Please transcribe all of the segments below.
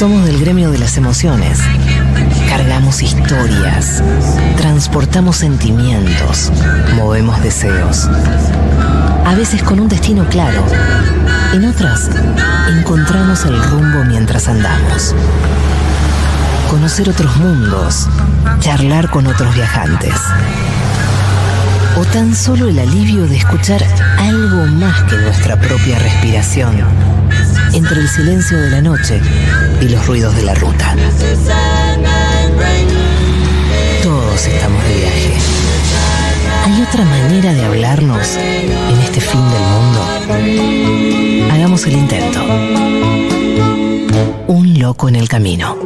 Somos del gremio de las emociones. Cargamos historias, transportamos sentimientos, movemos deseos. A veces con un destino claro, en otras encontramos el rumbo mientras andamos. Conocer otros mundos, charlar con otros viajantes. O tan solo el alivio de escuchar algo más que nuestra propia respiración entre el silencio de la noche y los ruidos de la ruta. Todos estamos de viaje. ¿Hay otra manera de hablarnos en este fin del mundo? Hagamos el intento. Un loco en el camino.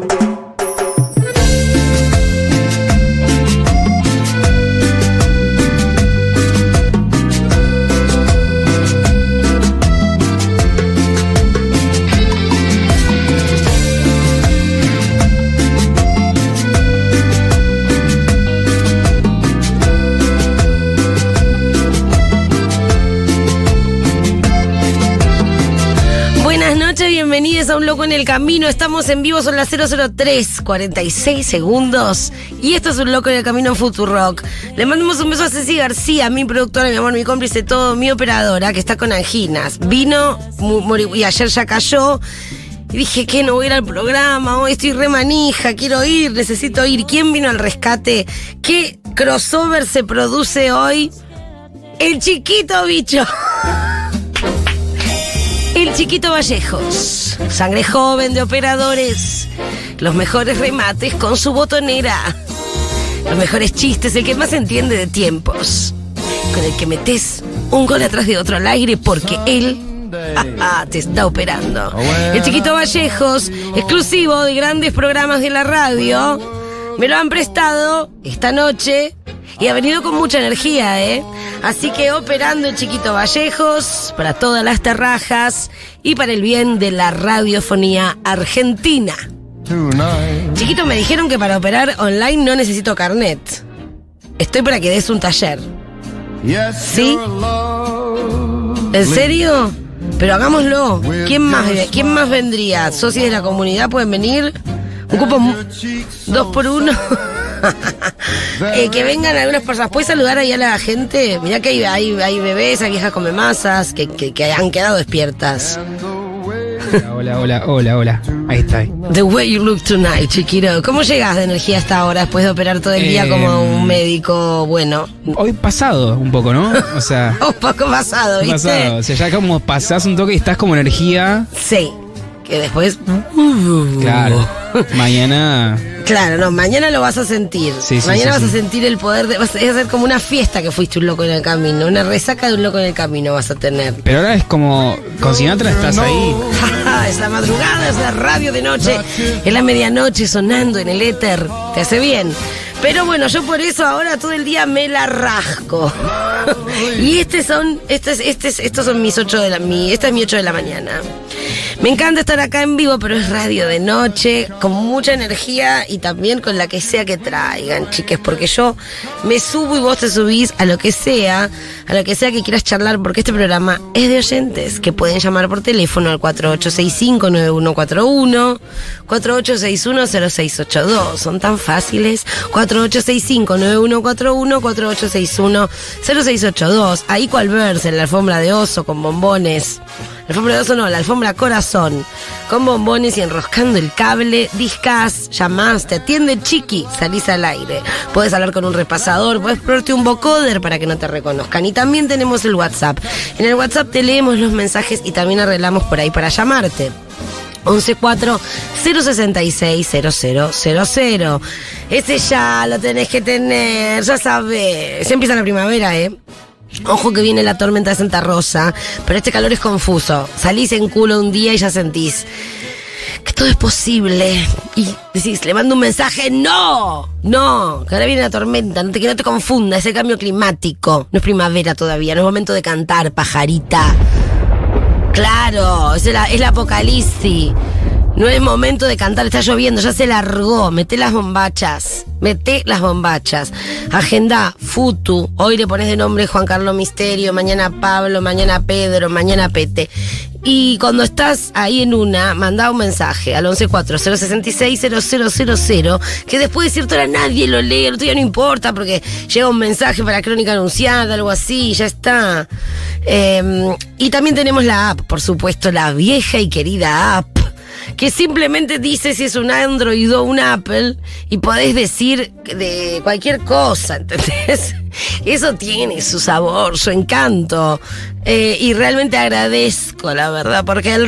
A Un Loco en el Camino. Estamos en vivo, son las 003, 46 segundos. Y esto es Un Loco en el Camino en Futurock. Le mandamos un beso a Ceci García, mi productora, mi amor, mi cómplice, todo, mi operadora, que está con anginas. Vino y ayer ya cayó. Y dije que no voy a ir al programa, hoy estoy re manija, quiero ir, necesito ir. ¿Quién vino al rescate? ¿Qué crossover se produce hoy? El chiquito bicho. Chiquito Vallejos, sangre joven de operadores, los mejores remates con su botonera, los mejores chistes, el que más entiende de tiempos, con el que metes un gol atrás de otro al aire porque él jaja, te está operando. El Chiquito Vallejos, exclusivo de grandes programas de la radio, me lo han prestado esta noche y ha venido con mucha energía, ¿eh? Así que operando el Chiquito Vallejos para todas las terrajas y para el bien de la radiofonía argentina. Chiquito, me dijeron que para operar online no necesito carnet. Estoy para que des un taller. ¿Sí? ¿En serio? Pero hagámoslo. ¿Quién más, ¿Quién más vendría? ¿Socios de la comunidad pueden venir? Un cupo mu- dos por uno. Eh, que vengan algunas personas. ¿Puedes saludar ahí a la gente? Mirá que hay, hay, hay bebés, hay viejas come masas que, que, que han quedado despiertas. Hola, hola, hola, hola. Ahí está. The way you look tonight, chiquito. ¿Cómo llegas de energía hasta ahora después de operar todo el día Eh, como un médico bueno? Hoy pasado un poco, ¿no? O sea, Un poco pasado, ¿viste? pasado. O sea, ya como pasás un toque y estás como energía. Sí. Que después. Claro. Mañana. Claro, no, mañana lo vas a sentir. Sí, sí, mañana sí, vas sí. a sentir el poder de. Vas a hacer como una fiesta que fuiste un loco en el camino. Una resaca de un loco en el camino vas a tener. Pero ahora es como. Con Sinatra estás ahí. es la madrugada, es la radio de noche, es la medianoche sonando en el éter. Te hace bien. Pero bueno, yo por eso ahora todo el día me la rasco. y este son, este es- este es- estos son mis ocho de la, mi, esta es mi 8 de la mañana. Me encanta estar acá en vivo, pero es radio de noche, con mucha energía y también con la que sea que traigan, chiques, porque yo me subo y vos te subís a lo que sea, a lo que sea que quieras charlar, porque este programa es de oyentes que pueden llamar por teléfono al 4865-9141, 4861-0682. Son tan fáciles. 4865-9141, 4861-0682. Ahí cual verse en la alfombra de oso con bombones. Alfombra de oso no, la alfombra corazón. Con bombones y enroscando el cable. Discas, llamás, te atiende chiqui, salís al aire. Puedes hablar con un repasador, puedes ponerte un vocoder para que no te reconozcan. Y también tenemos el WhatsApp. En el WhatsApp te leemos los mensajes y también arreglamos por ahí para llamarte. 114 066 0000. Ese ya lo tenés que tener, ya sabes. Se empieza la primavera, ¿eh? Ojo que viene la tormenta de Santa Rosa, pero este calor es confuso. Salís en culo un día y ya sentís que todo es posible. Y decís, le mando un mensaje, no, no, que ahora viene la tormenta, no te, que no te confunda, es el cambio climático. No es primavera todavía, no es momento de cantar, pajarita. Claro, es el, es el apocalipsis. No es momento de cantar, está lloviendo, ya se largó. Mete las bombachas. Mete las bombachas. Agenda, Futu. Hoy le pones de nombre Juan Carlos Misterio, mañana Pablo, mañana Pedro, mañana Pete. Y cuando estás ahí en una, manda un mensaje al 114-066-0000, que después de cierta hora nadie lo lee, el otro día no importa, porque llega un mensaje para Crónica Anunciada, algo así, ya está. Eh, y también tenemos la app, por supuesto, la vieja y querida app que simplemente dice si es un Android o un Apple y podés decir de cualquier cosa, ¿entendés? Eso tiene su sabor, su encanto. Eh, y realmente agradezco, la verdad, porque el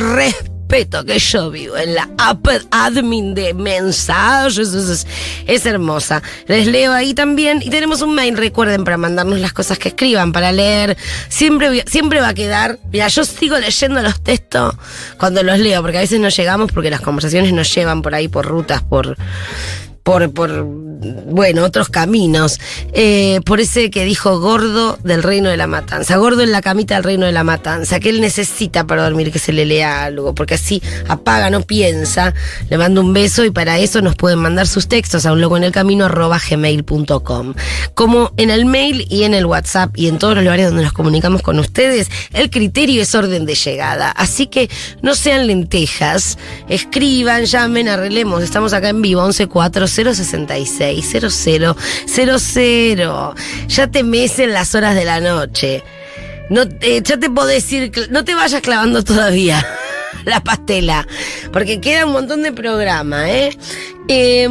respeto que yo vivo en la Apple Admin de mensajes es, es, hermosa. Les leo ahí también y tenemos un mail, recuerden, para mandarnos las cosas que escriban, para leer. Siempre, siempre va a quedar. Mira, yo sigo leyendo los textos cuando los leo, porque a veces no llegamos porque las conversaciones nos llevan por ahí, por rutas, por por, por bueno, otros caminos. Eh, por ese que dijo gordo del reino de la matanza. Gordo en la camita del reino de la matanza. Que él necesita para dormir que se le lea algo. Porque así apaga, no piensa. Le mando un beso y para eso nos pueden mandar sus textos a un loco en el camino arroba gmail.com. Como en el mail y en el WhatsApp y en todos los lugares donde nos comunicamos con ustedes, el criterio es orden de llegada. Así que no sean lentejas. Escriban, llamen, arreglemos. Estamos acá en vivo, 114 066 0000. Ya te mecen las horas de la noche. No, eh, ya te puedo decir, no te vayas clavando todavía la pastela, porque queda un montón de programa, ¿eh? Eh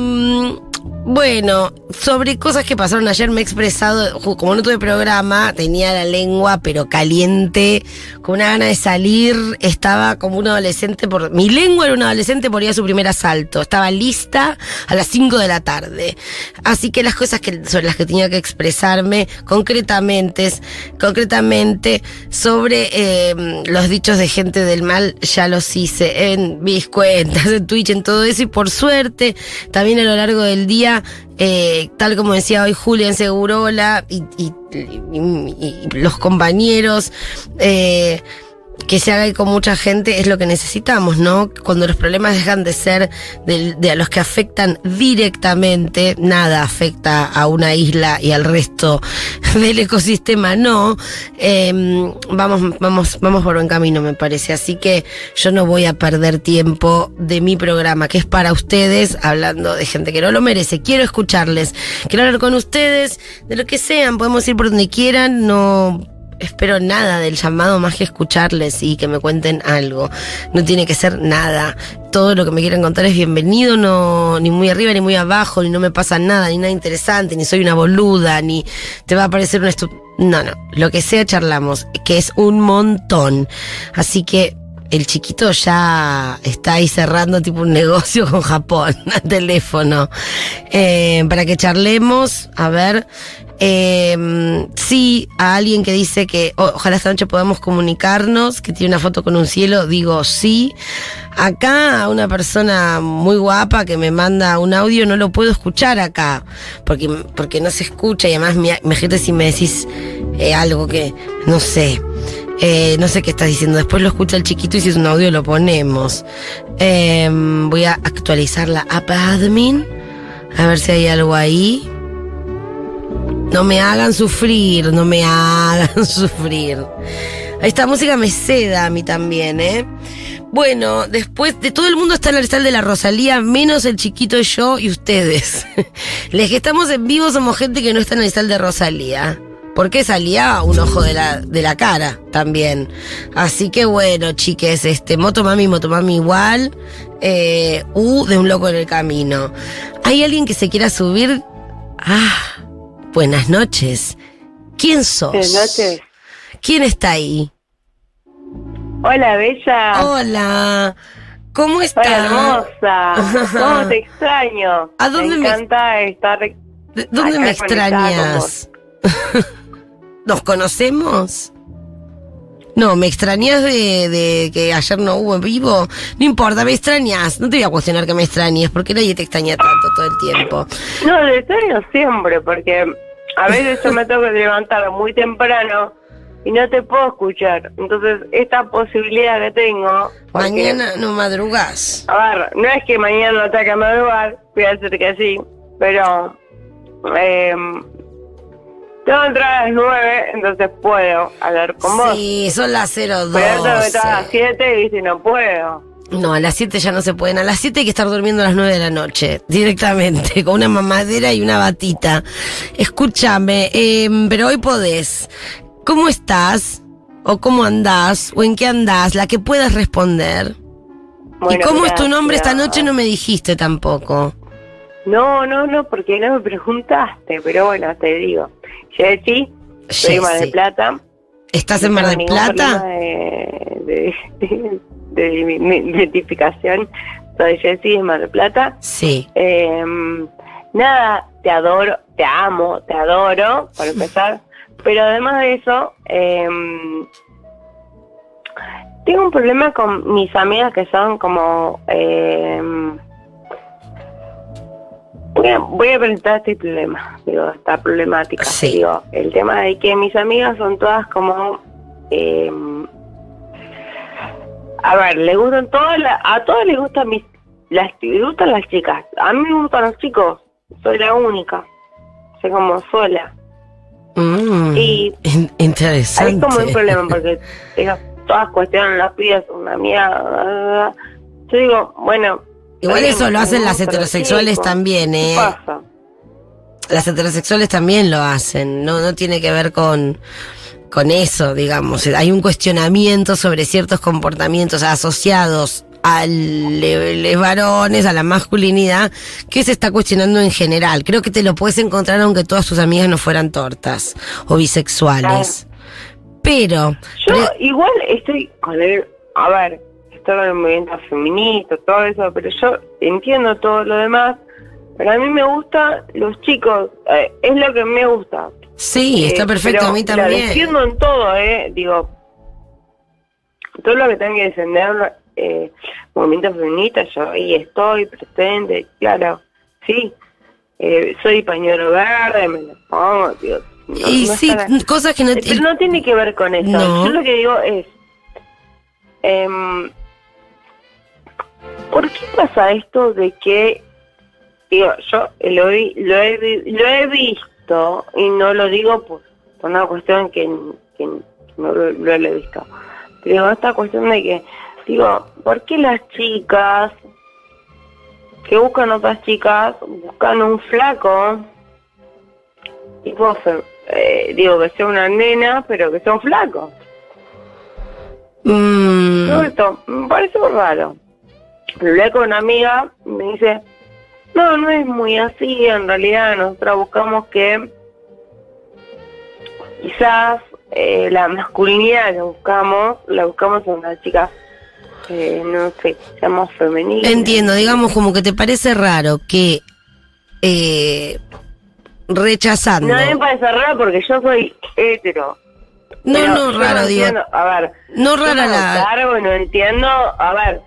bueno, sobre cosas que pasaron ayer me he expresado, como no tuve programa, tenía la lengua pero caliente, con una gana de salir, estaba como un adolescente por... Mi lengua era un adolescente por ir a su primer asalto, estaba lista a las 5 de la tarde. Así que las cosas que, sobre las que tenía que expresarme concretamente, concretamente sobre em, los dichos de gente del mal, ya los hice en mis cuentas, en Twitch, en todo eso, y por suerte, también a lo largo del día eh, tal como decía hoy Julián Segurola y, y, los compañeros, eh, que se haga con mucha gente es lo que necesitamos, ¿no? Cuando los problemas dejan de ser de, a los que afectan directamente, nada afecta a una isla y al resto del ecosistema, no. Em, vamos, vamos, vamos por buen camino, me parece. Así que yo no voy a perder tiempo de mi programa, que es para ustedes, hablando de gente que no lo merece. Quiero escucharles, quiero hablar con ustedes de lo que sean, podemos ir por donde quieran, no espero nada del llamado más que escucharles y que me cuenten algo. No tiene que ser nada. Todo lo que me quieran contar es bienvenido, no, ni muy arriba ni muy abajo, ni no me pasa nada, ni nada interesante, ni soy una boluda, ni te va a parecer una estu No, no. Lo que sea charlamos, que es un montón. Así que el chiquito ya está ahí cerrando tipo un negocio con Japón al teléfono. Eh, para que charlemos, a ver, eh, sí, a alguien que dice que ojalá esta noche podamos comunicarnos, que tiene una foto con un cielo, digo sí. Acá a una persona muy guapa que me manda un audio no lo puedo escuchar acá, porque, porque no se escucha y además me, imagínate si me decís eh, algo que no sé. Eh, no sé qué estás diciendo. Después lo escucha el chiquito y si es un audio lo ponemos. Em, voy a actualizar la app admin. A ver si hay algo ahí. No me hagan sufrir, no me hagan sufrir. Esta música me seda a mí también, ¿eh? Bueno, después de todo el mundo está en el cristal de la Rosalía, menos el chiquito yo y ustedes. Les que estamos en vivo somos gente que no está en el cristal de Rosalía. Porque salía un ojo de la, de la cara también. Así que bueno, chiques, este, Motomami, Motomami igual. Eh, U de un loco en el camino. ¿Hay alguien que se quiera subir? Ah, Buenas noches. ¿Quién sos? Buenas noches. ¿Quién está ahí? Hola, Bella. Hola. ¿Cómo estás? Hola, hermosa. ¿Cómo te extraño? ¿A dónde me encanta estar ¿Dónde me extrañas? ¿Nos conocemos? No, ¿me extrañas de, de, que ayer no hubo en vivo? No importa, me extrañas. No te voy a cuestionar que me extrañes, porque nadie te extraña tanto todo el tiempo. No, te extraño siempre, porque a veces yo me tengo que levantar muy temprano y no te puedo escuchar. Entonces, esta posibilidad que tengo. mañana no madrugas. A ver, no es que mañana no tenga que madrugar, voy a decir que sí, pero. Eh, Tengo que entrar a las 9, entonces puedo hablar con vos. Sí, son las Pero tengo que entrar a las 012. 7 y si no puedo. No, a las 7 ya no se pueden. A las 7 hay que estar durmiendo a las 9 de la noche, directamente, con una mamadera y una batita. Escúchame, eh, pero hoy podés. ¿Cómo estás? ¿O cómo andás? ¿O en qué andás? La que puedas responder. ¿Y cómo es tu nombre esta noche? No me dijiste tampoco. No, no, no, porque no me preguntaste, pero bueno, te digo. Jessy, soy Mar del Plata. ¿Estás en Mar del Plata? problema De, de, de- de mi, mi identificación. Soy Jessy de Mar del Plata. Sí. Eh, nada, te adoro, te amo, te adoro, para empezar. Pero además de eso, eh, tengo un problema con mis amigas que son como... eh, voy, a, voy a presentar este problema, digo, esta problemática. Sí. Digo, el tema de que mis amigas son todas como... eh, a ver, le gustan todas, la- a todas les gustan mis, las, les gustan las chicas. A mí me gustan los chicos, soy la única. Soy como sola. Mm, Y in- interesante. Hay como un problema porque ellas todas cuestionan las pibas, una mierda. Yo digo, bueno. Igual eso lo hacen las heterosexuales también, ¿Qué ¿eh? pasa? Las heterosexuales también lo hacen, no, no tiene que ver con, con eso, digamos. Hay un cuestionamiento sobre ciertos comportamientos asociados a los varones, a la masculinidad, que se está cuestionando en general. Creo que te lo puedes encontrar aunque todas tus amigas no fueran tortas o bisexuales. Pero, Yo pero- igual estoy con el. A ver, estoy con el movimiento feminista, todo eso, pero yo entiendo todo lo demás. Pero a mí me gustan los chicos, eh, es lo que me gusta. Sí, Eh, está perfecto, pero a mí también. defiendo en todo, ¿eh? Digo, todo lo que tenga que defender eh, movimiento feminista, yo ahí estoy presente, claro, sí. Eh, soy pañuelo verde, me lo pongo, digo. no- y no sí, cosas que no... Eh, pero no tiene que ver con eso. No. Yo lo que digo es, em, ¿por qué pasa esto de que, digo, yo lo, vi- lo, he, lo he visto y no lo digo por, por una cuestión que, que no lo, lo he visto. Pero esta cuestión de que, digo, ¿por qué las chicas que buscan otras chicas buscan un flaco? Tipo, eh, digo, que sea una nena, pero que sea un flaco. Mm, Todo esto me parece raro. Lo hablé con una amiga y me dice, no, no es muy así, en realidad nosotros buscamos que quizás eh, la masculinidad que buscamos, la buscamos en una chica, eh, no sé, seamos femenina. Entiendo, digamos como que te parece raro que eh, rechazando. No me parece raro porque yo soy hetero. No, no, raro, digo. entiendo, A ver, No rara la. hago cargo y no entiendo. A ver,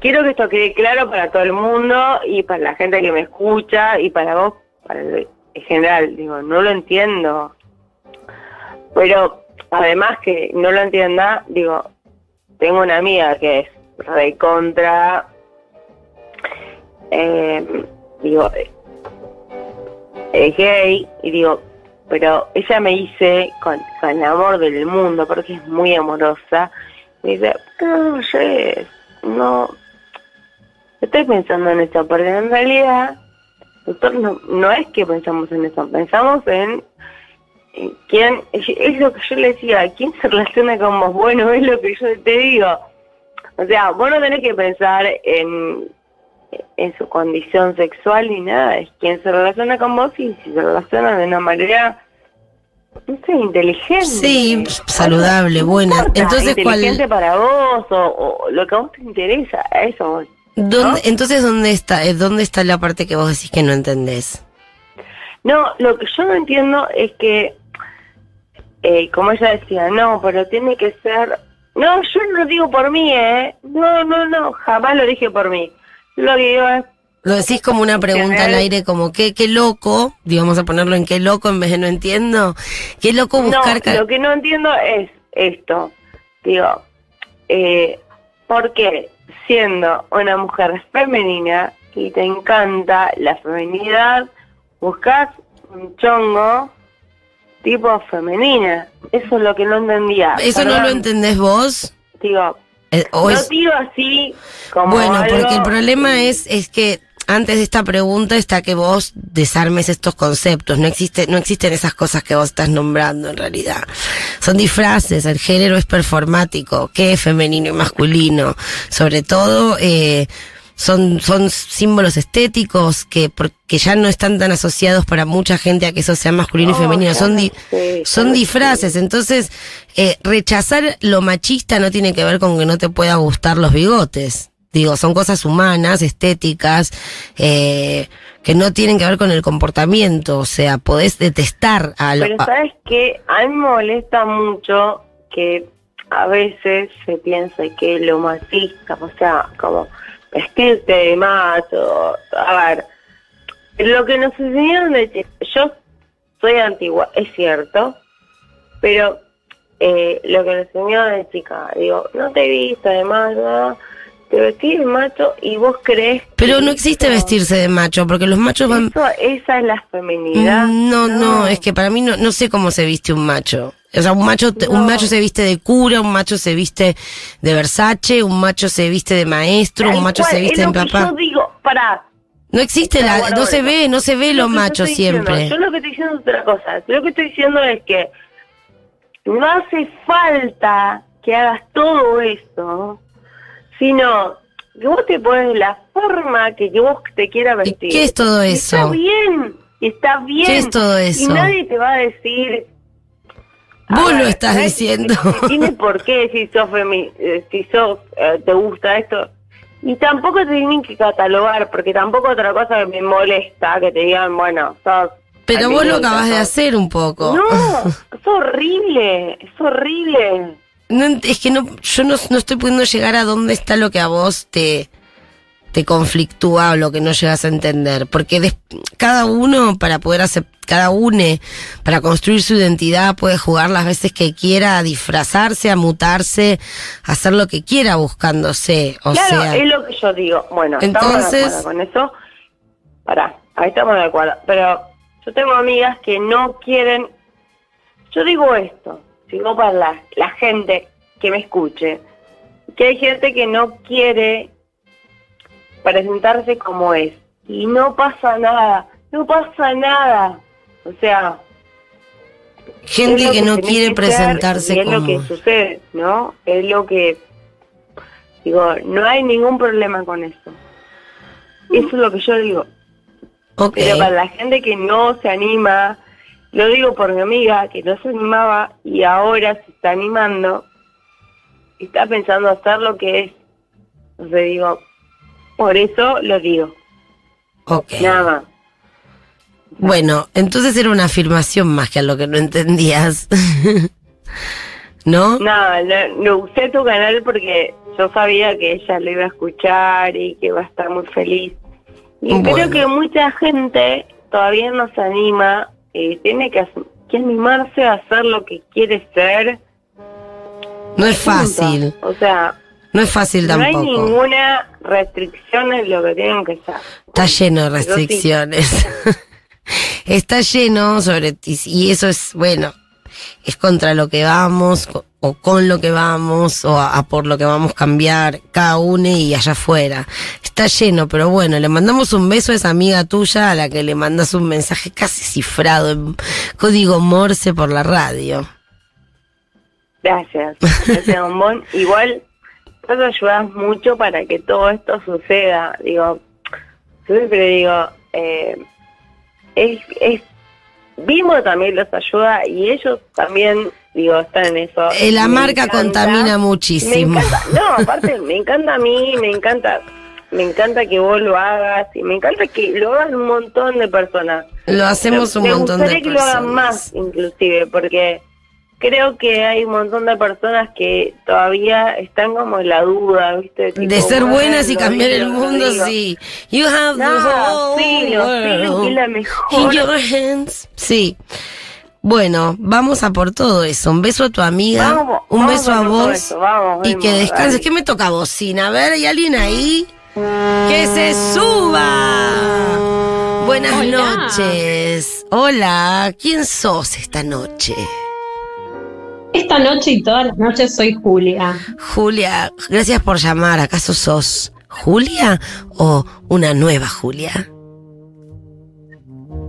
quiero que esto quede claro para todo el mundo y para la gente que me escucha y para vos, para el, en general. Digo, no lo entiendo. Pero además que no lo entienda, digo, tengo una amiga que es recontra. Eh, digo, es gay y digo, pero ella me dice con, el amor del mundo, porque es muy amorosa, me dice, no, Jess, no, estoy pensando en eso, porque en realidad nosotros no, no es que pensamos en eso, pensamos en, quién, es, lo que yo le decía, quién se relaciona con vos, bueno, es lo que yo te digo. O sea, vos no tenés que pensar en, en su condición sexual ni nada, es quien se relaciona con vos y si se relaciona de una manera, no sé, inteligente. Sí, saludable, buena. Entonces, ¿cuál- inteligente para vos o, o lo que a vos te interesa, eso voy. ¿Dónde- Entonces, ¿dónde está, eh, ¿dónde está la parte que vos decís que no entendés? No, lo que yo no entiendo es que, eh, como ella decía, no, pero tiene que ser... No, yo no lo digo por mí, ¿eh? No, no, no, jamás lo dije por mí. Lo que digo es, Lo decís como una pregunta al aire, como qué, qué loco, digamos a ponerlo en qué loco en vez de no entiendo. Qué loco buscar... No, lo que no entiendo es esto. Digo, eh, ¿por qué siendo una mujer femenina y te encanta la feminidad, buscas un chongo tipo femenina. Eso es lo que no entendía. ¿Eso no lo entendés vos? Digo, Eh, o no es- digo así como Bueno, algo- porque el problema es, es que antes de esta pregunta está que vos desarmes estos conceptos. No existe, no existen esas cosas que vos estás nombrando en realidad. Son disfraces, el género es performático, que es femenino y masculino. Sobre todo, eh, son, son símbolos estéticos que, por- que ya no están tan asociados para mucha gente a que eso sea masculino y No, femenino. Son, di- son disfraces. Entonces, eh, rechazar lo machista no tiene que ver con que no te pueda gustar los bigotes. Digo, son cosas humanas, estéticas, eh, que no tienen que ver con el comportamiento. O sea, podés detestar a lo... Pero sabes que a mí me molesta mucho que a veces se piense que lo machista, o sea, como vestirte de macho, a ver, lo que nos enseñaron de chi- yo soy antigua, es cierto, pero eh, lo que nos enseñaron de chica, digo, no te vistas de macho, te vestís de macho y vos crees Pero que no existe eso- vestirse de macho, porque los machos van... eso- esa es la feminidad. Mm, No, no, es que para mí no, no sé cómo se viste un macho. O sea, un macho, te- un No. macho se viste de cura, un macho se viste de Versace, un macho se viste de maestro, un macho se viste de papá. Yo digo, pará. No existe la, bueno, no se bueno. ve, no se ve Lo los yo machos estoy diciendo, siempre. Yo lo que estoy diciendo es otra cosa. Lo que estoy diciendo es que no hace falta que hagas todo eso, sino que vos te pones la forma que, que vos te quieras ¿Y vestir. qué es todo Y eso? Está bien, y está bien. ¿Qué es todo Y eso? nadie te va a decir... Vos lo ver, estás nadie- diciendo. Tiene por qué si sos femi eh, si sos, eh, te gusta esto. Y tampoco te tienen que catalogar, porque tampoco otra cosa que me molesta, que te digan, bueno, sos... Pero vos lo acabas de hacer un poco. No, es horrible, es horrible. No es que no, yo no, no estoy pudiendo llegar a dónde está lo que a vos te, te conflictúa o lo que no llegas a entender. Porque des- cada uno, para poder hacer, cada une, para construir su identidad, puede jugar las veces que quiera, a disfrazarse, a mutarse, a hacer lo que quiera buscándose. O claro, sea, es lo que yo digo. Bueno, Entonces- estamos de acuerdo con eso. Pará, ahí estamos de acuerdo. Pero yo tengo amigas que no quieren... Yo digo esto, digo para la, la gente que me escuche, que hay gente que no quiere presentarse como es. Y no pasa nada, no pasa nada. O sea, gente es que no quiere presentarse y es como... lo que sucede, ¿no? Es lo que digo, no hay ningún problema con eso. Eso es lo que yo digo. Pero para la gente que no se anima, lo digo por mi amiga que no se animaba y ahora se está animando, está pensando hacer lo que es. Entonces digo, por eso lo digo, ok. nada más. Bueno, entonces era una afirmación más que a lo que no entendías. ¿No? No, no, no usé tu canal porque yo sabía que ella lo iba a escuchar y que va a estar muy feliz. Y Bueno. creo que mucha gente todavía no se anima, y tiene que, que animarse a hacer lo que quiere ser. No es fácil. O sea, No es fácil no hay tampoco. ninguna restricción en lo que tienen que ser. Está lleno de sí. restricciones. Está lleno sobre ti. Y eso es, bueno, es contra lo que vamos, o con lo que vamos, o a, a por lo que vamos a cambiar, cada uno y allá afuera. Está lleno, pero bueno, le mandamos un beso a esa amiga tuya a la que le mandas un mensaje casi cifrado en código Morse por la radio. Gracias, gracias, bombón. Igual, vos ayudas mucho para que todo esto suceda. Digo, siempre digo, eh, es, es, Bimbo también los ayuda y ellos también, digo, están en eso. Eh, la Me marca encanta. contamina muchísimo. Me encanta, no, aparte, me encanta a mí, me encanta, me encanta que vos lo hagas y me encanta que lo hagan un montón de personas. Lo hacemos un me montón de gustaría que lo hagan personas. más, inclusive, porque creo que hay un montón de personas que todavía están como en la duda, ¿viste? Tipo, De ser buenas y cambiar el mundo, sí. You have the No, whole sí, que es la world mejor. in your hands. Sí. Bueno, vamos a por todo eso. Un beso a tu amiga, Vamos, un vamos beso a a vos eso, vamos, y vemos, que descanses. dale. ¿Qué me toca bocina? A ver, ¿hay alguien ahí? ¡Que se suba! Buenas Hola. noches. Hola, ¿quién sos esta noche? Esta noche y todas las noches soy Julia. Julia, gracias por llamar. ¿Acaso sos Julia o una nueva Julia?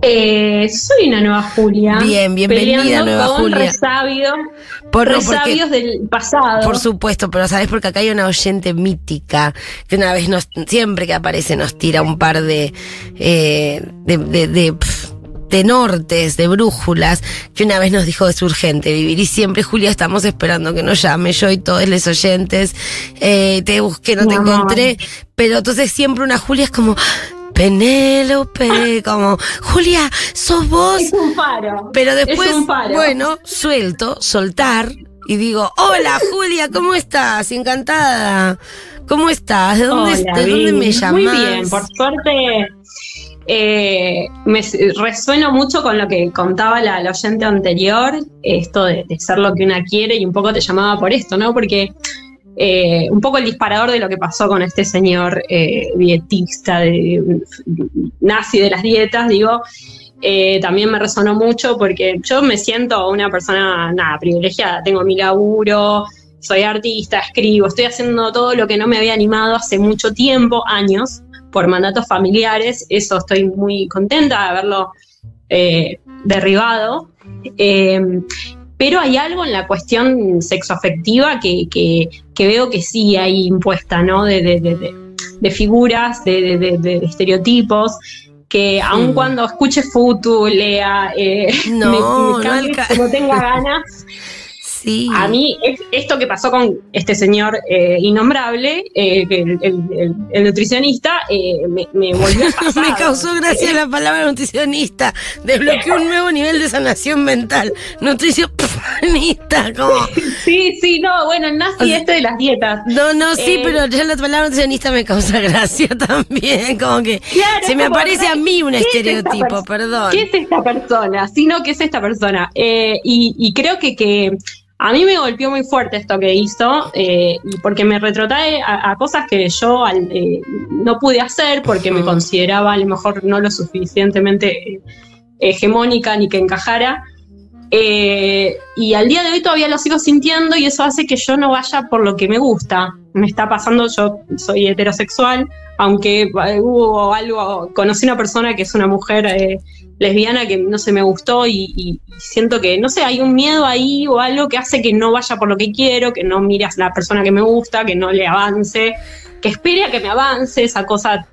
Eh, soy una nueva Julia. Bien, bienvenida, nueva con Julia. resabios, Por, porque- resabios del pasado. por supuesto, pero sabes porque acá hay una oyente mítica que una vez nos, siempre que aparece nos tira un par de, eh, de, de, de, de nortes, de brújulas, que una vez nos dijo es urgente vivir y siempre Julia estamos esperando que nos llame yo y todos los oyentes, eh, te busqué, no te encontré, pero entonces siempre una Julia es como, Penélope, como, Julia, sos vos. Es un faro. Pero después, paro. bueno, suelto, soltar y digo, hola Julia, ¿cómo estás? Encantada. ¿Cómo estás? ¿De dónde, Hola, de dónde me llamas? Muy bien, por suerte eh, me resueno mucho con lo que contaba la, oyente anterior, esto de, de ser lo que una quiere y un poco te llamaba por esto, ¿no? Porque eh, un poco el disparador de lo que pasó con este señor eh, dietista, de, nazi de las dietas, digo, eh, también me resonó mucho porque yo me siento una persona, nada, privilegiada, tengo mi laburo, soy artista, escribo, estoy haciendo todo lo que no me había animado hace mucho tiempo, años, por mandatos familiares, eso estoy muy contenta de haberlo eh, derribado. Eh, pero hay algo en la cuestión sexoafectiva que, que, que veo que sí hay impuesta, ¿no? De, de, de, de- de figuras, de, de- de- de estereotipos, que aun cuando escuche Futu, lea, eh, No, me- me no cambie alca- como tenga ganas, Sí. a mí, es- esto que pasó con este señor eh, innombrable, eh, el, el- el- el nutricionista, eh, me, me volvió a me causó gracia la palabra nutricionista. Desbloqueó un nuevo nivel de sanación mental. Nutricionista, como. Sí, sí, no, bueno, el nazi este de las dietas. No, no, sí, Eh, pero ya la palabra nutricionista me causa gracia también. Como que Claro, se me como, aparece a mí un ¿qué es estereotipo, perdón. ¿Qué es esta persona? Sino que es esta persona. Eh, y, y creo que, que a mí me golpeó muy fuerte esto que hizo, eh, porque me retrotrae a, a cosas que yo al- eh, no pude hacer porque me consideraba a lo mejor no lo suficientemente eh, hegemónica ni que encajara. Eh, y al día de hoy todavía lo sigo sintiendo y eso hace que yo no vaya por lo que me gusta. Me está pasando, yo soy heterosexual, aunque eh, hubo algo, conocí una persona que es una mujer eh, lesbiana que no se me gustó y, y- siento que, no sé, hay un miedo ahí o algo que hace que no vaya por lo que quiero, que no mire a la persona que me gusta, que no le avance, que espere a que me avance esa cosa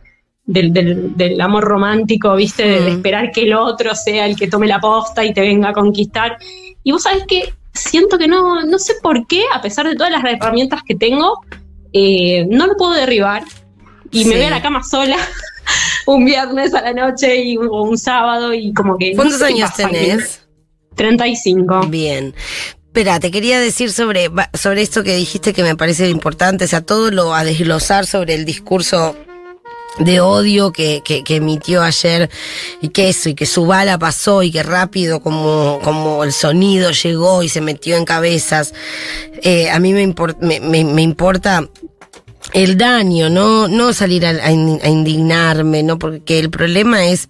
del, del- del amor romántico, ¿viste? De, de Mm. esperar que el otro sea el que tome la posta y te venga a conquistar. Y vos sabés que siento que no, no sé por qué, a pesar de todas las herramientas que tengo, eh, no lo puedo derribar. Y me voy a la cama sola un viernes a la noche y, o un sábado y como que... no ¿Cuántos sé qué años tenés? 35. Bien. Espera, te quería decir sobre, sobre esto que dijiste que me parece importante, o sea, todo lo a desglosar sobre el discurso de odio que, que, que emitió ayer y que eso, y que su bala pasó y que rápido como, como el sonido llegó y se metió en cabezas. Eh, a mí me, impor- me, me- me importa el daño, no, no salir a, a indignarme, ¿no? Porque el problema es,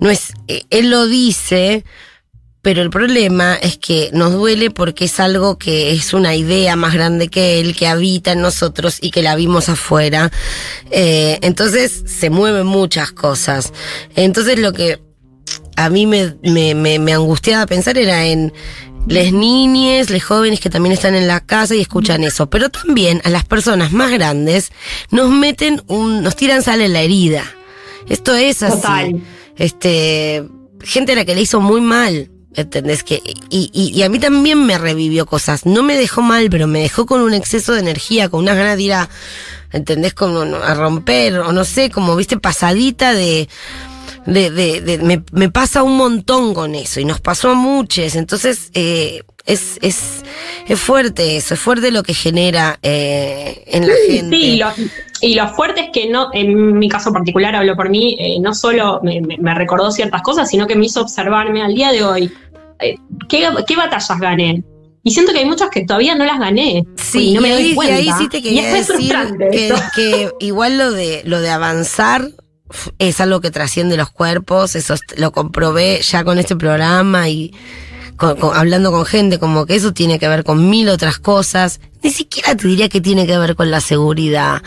no es, eh, él lo dice, pero el problema es que nos duele porque es algo que es una idea más grande que él, que habita en nosotros y que la vimos afuera. Eh, entonces se mueven muchas cosas. Entonces lo que a mí me, me, me, me angustiaba pensar era en las niñas, los jóvenes que también están en la casa y escuchan eso, pero también a las personas más grandes nos meten un, nos tiran sal en la herida. Esto es así. Total. Este, gente a la que le hizo muy mal. ¿Entendés? Que, y, y, y a mí también me revivió cosas. No me dejó mal, pero me dejó con un exceso de energía, con unas ganas de ir a, ¿entendés? Como a romper, o no sé, como, viste, pasadita de, de, de, de- me, me pasa un montón con eso, y nos pasó a muchos. Entonces, eh, es, es, es fuerte eso, es fuerte lo que genera eh, en la gente. Sí, y lo, y lo fuerte es que no, en mi caso particular, hablo por mí, eh, no solo me, recordó ciertas cosas, sino que me hizo observarme al día de hoy eh, qué, qué batallas gané. Y siento que hay muchas que todavía no las gané. Sí, y no me y doy y cuenta. ahí sí te quería decir que, que igual lo de lo de avanzar es algo que trasciende los cuerpos, eso lo comprobé ya con este programa y con- con- hablando con gente, como que eso tiene que ver con mil otras cosas. Ni siquiera te diría que tiene que ver con la seguridad.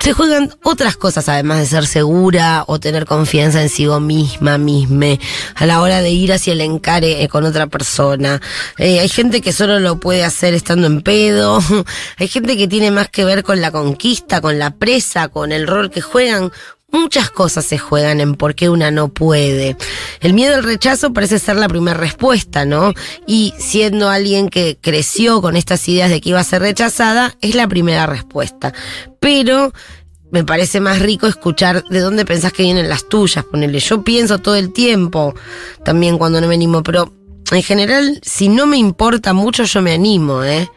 Se juegan otras cosas además de ser segura o tener confianza en sí misma, misma, a la hora de ir hacia el encare eh, con otra persona. Eh, hay gente que solo lo puede hacer estando en pedo. hay gente que tiene más que ver con la conquista, con la presa, con el rol que juegan. Muchas cosas se juegan en por qué una no puede. El miedo al rechazo parece ser la primera respuesta, ¿no? Y siendo alguien que creció con estas ideas de que iba a ser rechazada, es la primera respuesta. Pero me parece más rico escuchar de dónde pensás que vienen las tuyas, ponele. Yo pienso todo el tiempo, también cuando no me animo, pero en general, si no me importa mucho, yo me animo, ¿eh?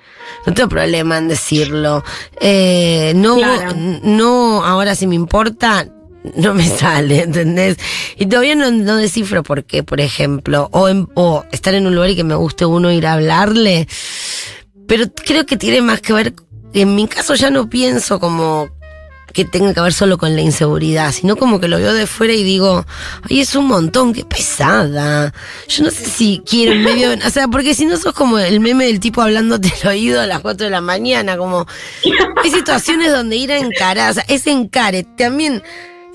No tengo problema en decirlo. Eh, no, Claro. no, ahora si me importa, no me sale, ¿entendés? Y todavía no, no descifro por qué, por ejemplo, o, en- o estar en un lugar y que me guste uno ir a hablarle, pero creo que tiene más que ver, en mi caso ya no pienso como que tenga que ver solo con la inseguridad, sino como que lo veo de fuera y digo, ay, es un montón, qué pesada. Yo no sé si quiero en medio, o sea, porque si no sos como el meme del tipo hablándote al oído a las 4 de la mañana, como hay situaciones donde ir a encarar, o sea, ese encare también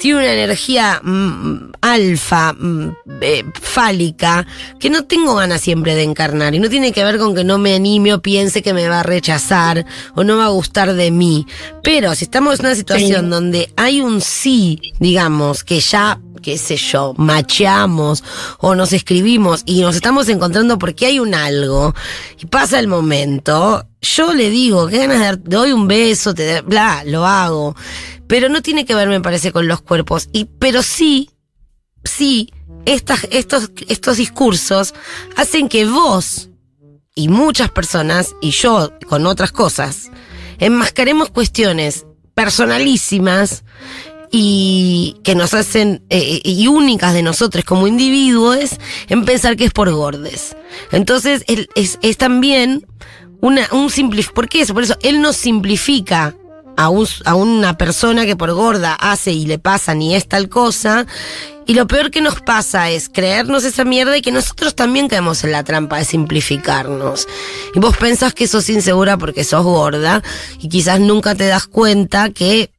tiene una energía mm, alfa, mm, eh, fálica, que no tengo ganas siempre de encarnar. Y no tiene que ver con que no me anime o piense que me va a rechazar o no va a gustar de mí. Pero si estamos en una situación Sí. donde hay un sí, digamos, que ya qué sé yo, macheamos o nos escribimos y nos estamos encontrando porque hay un algo y pasa el momento, yo le digo, qué ganas de doy un beso, te bla, lo hago. Pero no tiene que ver, me parece, con los cuerpos. Y, pero sí, sí, estas, estos, estos discursos hacen que vos y muchas personas, y yo con otras cosas, enmascaremos cuestiones personalísimas y que nos hacen eh, y únicas de nosotros como individuos en pensar que es por gordes. Entonces él es, es también una, un simplif ¿Por qué eso? Por eso él nos simplifica a, un- a una persona que por gorda hace y le pasa ni es tal cosa. Y lo peor que nos pasa es creernos esa mierda y que nosotros también caemos en la trampa de simplificarnos. Y vos pensás que sos insegura porque sos gorda y quizás nunca te das cuenta que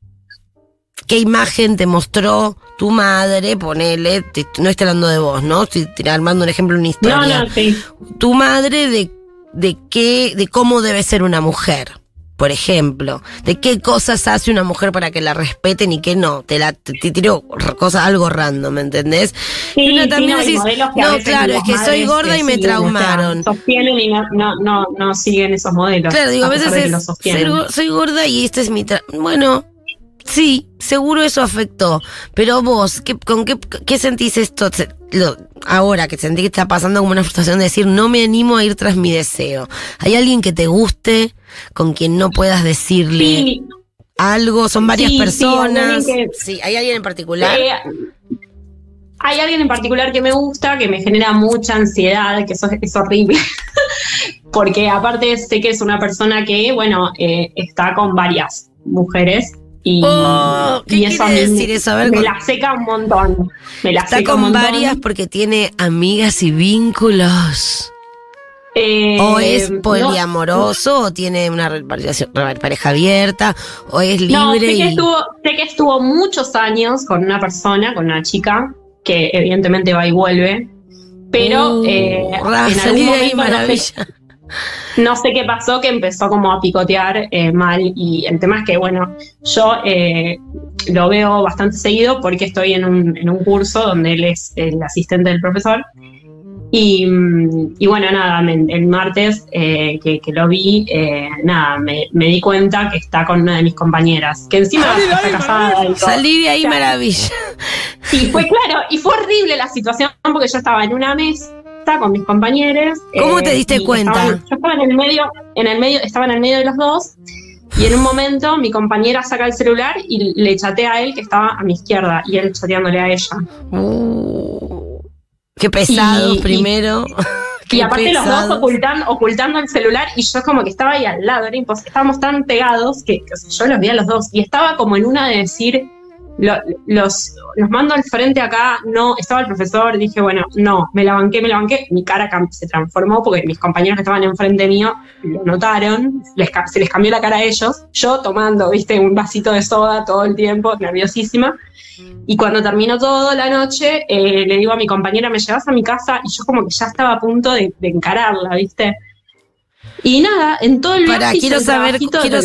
qué imagen te mostró tu madre, ponele, te- no estoy hablando de vos, ¿no? Estoy armando un ejemplo, una No, historia no, sí. tu madre de, de qué, de cómo debe ser una mujer. Por ejemplo, de qué cosas hace una mujer para que la respeten y qué no. Te la te, te tiro cosas algo random, ¿me entendés? Sí, Y una sí, también no, decís, no, claro, es que soy gorda y me siguen, o sea, traumaron. sostienen y no, no, no, no siguen esos modelos. Claro, digo, a veces es, soy gorda y este es mi... tra- bueno, sí, seguro eso afectó. Pero vos, ¿qué, ¿con qué, qué sentís esto? Lo- ahora que sentí que está pasando como una frustración de decir, no me animo a ir tras mi deseo. ¿Hay alguien que te guste, con quien no puedas decirle Sí, algo? ¿Son varias Sí, personas? que- Sí, ¿hay alguien en particular? Eh, hay alguien en particular que me gusta, que me genera mucha ansiedad, que eso es horrible. Porque aparte sé que es una persona que, bueno, eh, está con varias mujeres. Y, Oh, ¿qué y eso a mí decir eso? A ver, me con- la seca un montón. Me la Está seca un con montón. varias porque tiene amigas y vínculos. Eh, ¿O es no, poliamoroso? ¿O tiene una pareja abierta? ¿O es libre? No, sé que, y- estuvo, sé que estuvo muchos años con una persona, con una chica, que evidentemente va y vuelve. Pero Uh, eh, ra, en algún momento no sé, maravilla. No sé qué pasó, que empezó como a picotear eh, mal. Y el tema es que, bueno, yo eh, lo veo bastante seguido porque estoy en un, en un curso donde él es el asistente del profesor. Y, mm, y bueno, nada, me- el martes eh, que, que lo vi, eh, nada, me, me di cuenta que está con una de mis compañeras, que encima está casada. y. Salí de ahí, O sea, maravilla. Y fue claro, y fue horrible la situación porque yo estaba en una mesa con mis compañeros. ¿Cómo te diste y cuenta? yo estaba en el medio, en el medio, estaba en el medio de los dos. Y en un momento mi compañera saca el celular y le chatea a él que estaba a mi izquierda y él chateándole a ella. Uh, qué Y- y- primero. Y Qué aparte los dos ocultando, el celular y yo como que estaba ahí al lado, era estábamos tan pegados que, que, yo los vi a los dos y estaba como en una de decir, lo- los, los mando al frente acá, no, estaba el profesor, dije, bueno, no, me la banqué, me la banqué, mi cara se transformó porque mis compañeros que estaban enfrente mío lo notaron, les se les cambió la cara a ellos, yo tomando, viste, un vasito de soda todo el tiempo, nerviosísima, y cuando terminó todo la noche, eh, le digo a mi compañera, ¿me llevas a mi casa? Y yo como que ya estaba a punto de, de encararla, viste. Y nada, en todo el hice quiero saber- quiero-.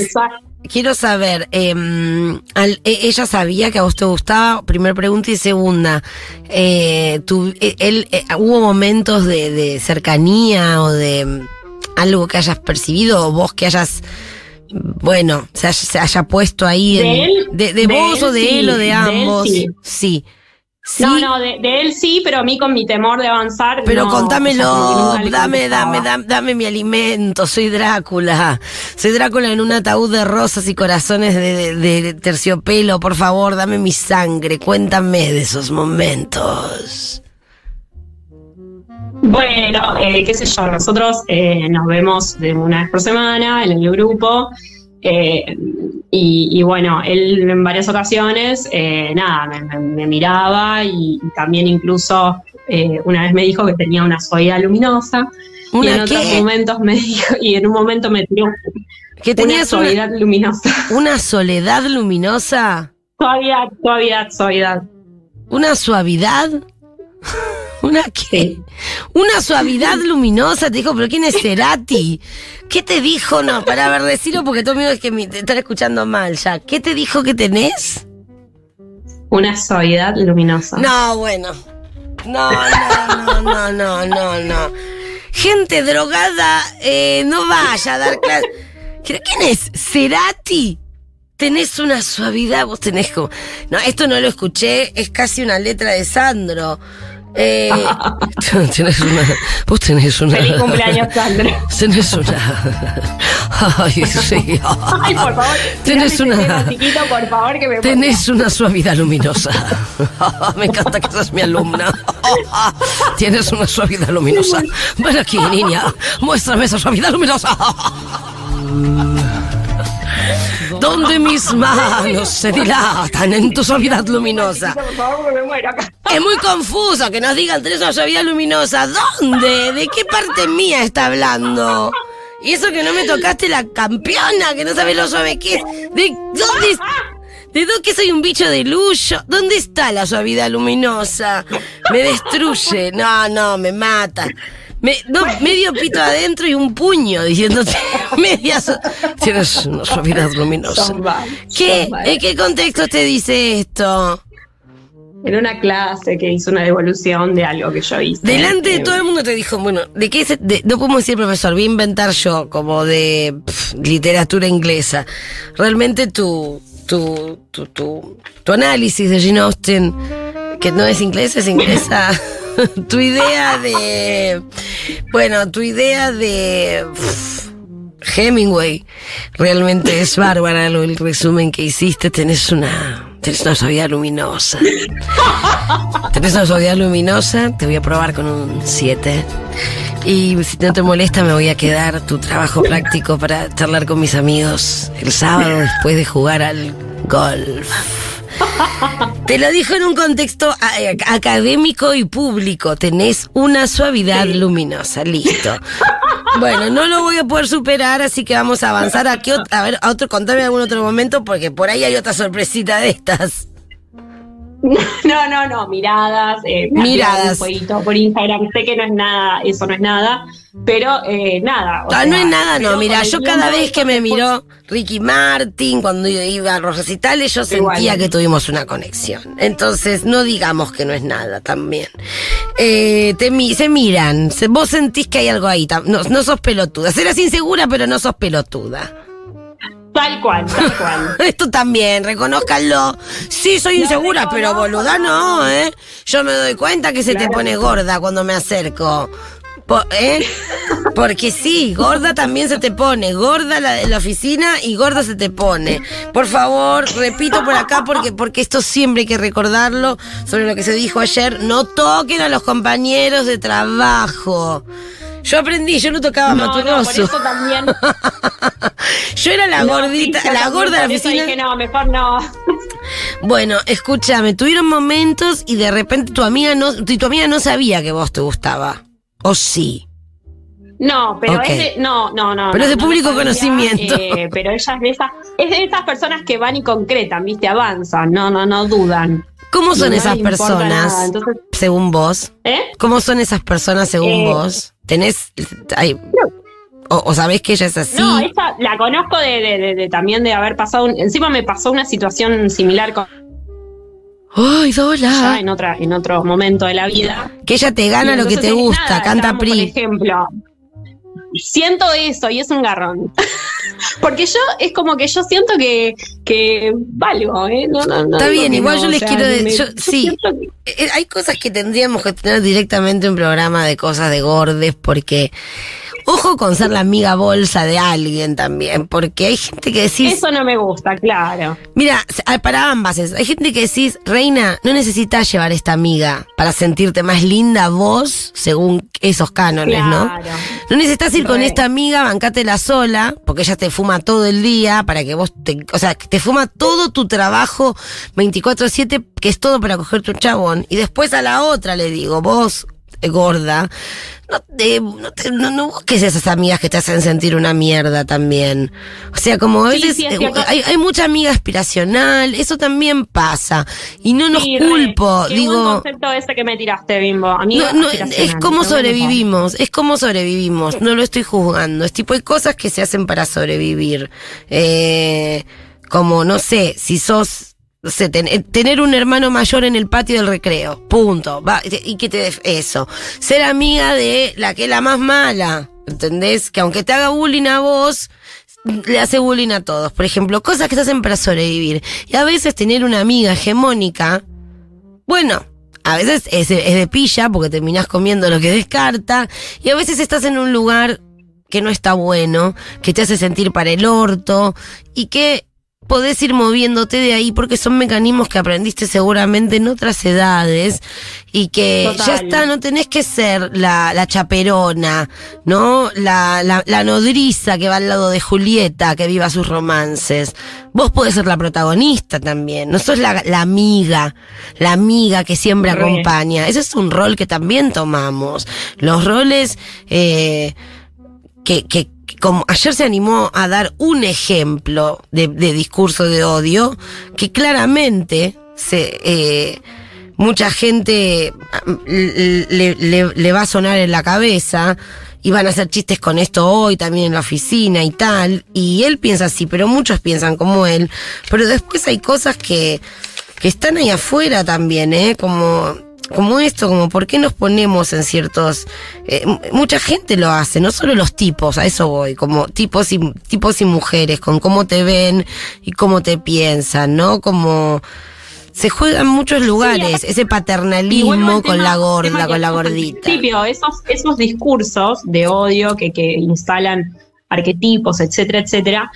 Quiero saber, em, al- e- ella sabía que a vos te gustaba, primera pregunta y segunda, eh, tu- e- él, eh, ¿hubo momentos de, de cercanía o de mm, algo que hayas percibido o vos que hayas, bueno, se haya, se haya puesto ahí ¿De en- él? de, vos él o de sí, él o de él ambos? sí. sí. Sí, No, no, de, de él sí, pero a mí con mi temor de avanzar. Pero no, o sea, contámelo, dame, dame, dame, dame mi alimento, soy Drácula. Soy Drácula en un ataúd de rosas y corazones de, de- de terciopelo, por favor, dame mi sangre, cuéntame de esos momentos. Bueno, eh, qué sé yo, nosotros eh, nos vemos de una vez por semana en el grupo. Eh, y, y bueno, él en varias ocasiones, eh, nada, me, me- me miraba y, y también incluso eh, una vez me dijo que tenía una suavidad luminosa. y en ¿Una otros qué? momentos me dijo, y en un momento me tiró ¿Que una suavidad luminosa. una soledad luminosa? Suavidad, suavidad, suavidad. ¿Una suavidad? ¿Una qué? Una suavidad luminosa, te dijo, pero ¿quién es Cerati? ¿Qué te dijo? No, para ver, decirlo porque todo mío es que me te están escuchando mal ya. ¿Qué te dijo que tenés? Una suavidad luminosa. No, bueno. No, no, no, no, no, no, no. Gente drogada, eh, no vaya a dar clase. ¿Quién es? ¿Cerati? Tenés una suavidad, vos tenés como... No, esto no lo escuché, es casi una letra de Sandro. Eh, tenés una... Vos tenés una... Feliz cumpleaños, Sandra. Tenés una... Ay, sí. Ay, por favor. Tenés una- chiquito, por favor, que me Tenés una suavidad luminosa. Me encanta que seas mi alumna. Tienes una suavidad luminosa. Ven aquí, niña. Muéstrame esa suavidad luminosa. Donde mis manos se dilatan en tu suavidad luminosa. Por favor, porque me muero acá. Es muy confuso que nos digan tenés una suavidad luminosa. ¿Dónde? ¿De qué parte mía está hablando? Y eso que no me tocaste la campeona, que no sabes lo suave que es. ¿De dónde es- ¿De dónde que soy un bicho de luz? yo? ¿Dónde está la suavidad luminosa? Me destruye. No, no, me mata. Me, no, medio pito adentro y un puño diciéndote media su- Tienes una suavidad luminosa. ¿Qué? ¿En qué contexto te dice esto? En una clase que hizo una devolución de algo que yo hice. Delante de Eh, todo el mundo te dijo, bueno, ¿de qué se, de- no podemos decir profesor, voy a inventar yo, como de literatura inglesa. Realmente tu, tu, tu, tu, tu análisis de Jane Austen, que no es inglesa, es inglesa, tu idea de, bueno, tu idea de Hemingway, realmente es bárbara el resumen que hiciste, tenés una, tenés una suavidad luminosa. Tenés una suavidad luminosa, te voy a probar con un 7. Y si no te molesta, me voy a quedar tu trabajo práctico para charlar con mis amigos el sábado después de jugar al golf. Te lo dijo en un contexto a- académico y público. Tenés una suavidad luminosa. Listo. Bueno, no lo voy a poder superar, así que vamos a avanzar a qué ot- a ver, a otro, contame algún otro momento, porque por ahí hay otra sorpresita de estas. No, no, no, miradas, eh, Miradas. un por Instagram. Sé que no es nada, eso no es nada, pero eh, nada. o Ah, no sea, es nada, no. Mira, yo cada vez que me miró Ricky Martin, cuando iba a los recitales, yo Igual. sentía que tuvimos una conexión. Entonces, no digamos que no es nada también. Eh, te, se miran, vos sentís que hay algo ahí. No, no sos pelotuda. Serás insegura, pero no sos pelotuda. Tal cual, tal cual. Esto también, reconózcanlo. Sí, soy insegura, pero boluda no, ¿eh? Yo me doy cuenta que se te pone gorda cuando me acerco. ¿Eh? Porque sí, gorda también se te pone. Gorda la de la oficina y gorda se te pone. Por favor, repito por acá porque, porque esto siempre hay que recordarlo sobre lo que se dijo ayer. No toquen a los compañeros de trabajo. Yo aprendí, yo no tocaba No, no, por eso también. yo era la No, gordita, sí, la gorda de la oficina. dije, no, mejor no. Bueno, escúchame, tuvieron momentos y de repente tu amiga no, tu, amiga no sabía que vos te gustaba. ¿O sí? No, pero es de, no, no, no. Pero no, es de no público sabía, conocimiento. eh, pero ella es de esas, es de esas personas que van y concretan, viste, avanzan, no, no, no dudan. ¿Cómo son No esas personas, entonces- según vos? ¿Eh? ¿Cómo son esas personas según Eh, vos? ¿Tenés... o, o sabés que ella es así? No, esa la conozco de, de- de- de también de haber pasado, un- encima me pasó una situación similar con ¡Ay, ya Dola! en otra, en otro momento de la vida. Que ella te gana lo que te eh, gusta, nada, canta estábamos, Por PRI. ejemplo, siento eso y es un garrón. Porque yo, es como que yo siento que, que valgo, ¿eh? No, no, no Está bien, igual yo o les sea, quiero de- me- yo- sí. que- Eh, Hay cosas que tendríamos que tener directamente un programa de cosas de gordes porque... Ojo con ser la amiga bolsa de alguien también, porque hay gente que decís... Eso no me gusta, claro. Mira, ah, para ambas es. Hay gente que decís, Reina, no necesitas llevar esta amiga para sentirte más linda vos, según esos cánones, ¿no? Claro. No necesitas ir con esta amiga, bancátela sola, porque ella te fuma todo el día, para que vos te, o sea, te fuma todo tu trabajo 24-7, que es todo para cogerte un chabón. Y después a la otra le digo, vos, gorda, no, te, no, te- no, no busques esas amigas que te hacen sentir una mierda también. O sea, como a veces sí, eh, hay, hay mucha amiga aspiracional, eso también pasa. Y no nos Sí, re. culpo, Qué digo. concepto ese que me tiraste, Bimbo. Amiga No, es como sobrevivimos, es como sobrevivimos, no lo estoy juzgando, es tipo, hay cosas que se hacen para sobrevivir. Eh, como, no sé, si sos, sé, ten- eh, tener un hermano mayor en el patio del recreo, punto, va, y que te, eso. Ser amiga de la que es la más mala, ¿entendés? Que aunque te haga bullying a vos, le hace bullying a todos. Por ejemplo, cosas que se hacen para sobrevivir. Y a veces tener una amiga hegemónica, bueno, a veces es, es de pilla porque terminás comiendo lo que descarta y a veces estás en un lugar que no está bueno, que te hace sentir para el orto y que podés ir moviéndote de ahí porque son mecanismos que aprendiste seguramente en otras edades y que Total. ya está, no tenés que ser la, la chaperona, ¿no? La, la, la nodriza que va al lado de Julieta, que viva sus romances. Vos podés ser la protagonista también, no sos la, la amiga, la amiga que siempre Re. acompaña. Ese es un rol que también tomamos. Los roles, eh, que, que que como ayer se animó a dar un ejemplo de, discurso de odio, que claramente se, eh, mucha gente mm, le, le- le va a sonar en la cabeza y van a hacer chistes con esto hoy también en la oficina y tal, y él piensa así, pero muchos piensan como él, pero después hay cosas que, que están ahí afuera también, ¿eh? Como como esto, como por qué nos ponemos en ciertos... eh, mucha gente lo hace, no solo los tipos, a eso voy, como tipos y, tipos y mujeres, con cómo te ven y cómo te piensan, ¿no? Como... Se juega en muchos lugares, ese paternalismo al con tema- la gorda, con la al gordita. principio, esos, esos discursos de odio que, que instalan arquetipos, etcétera, etcétera,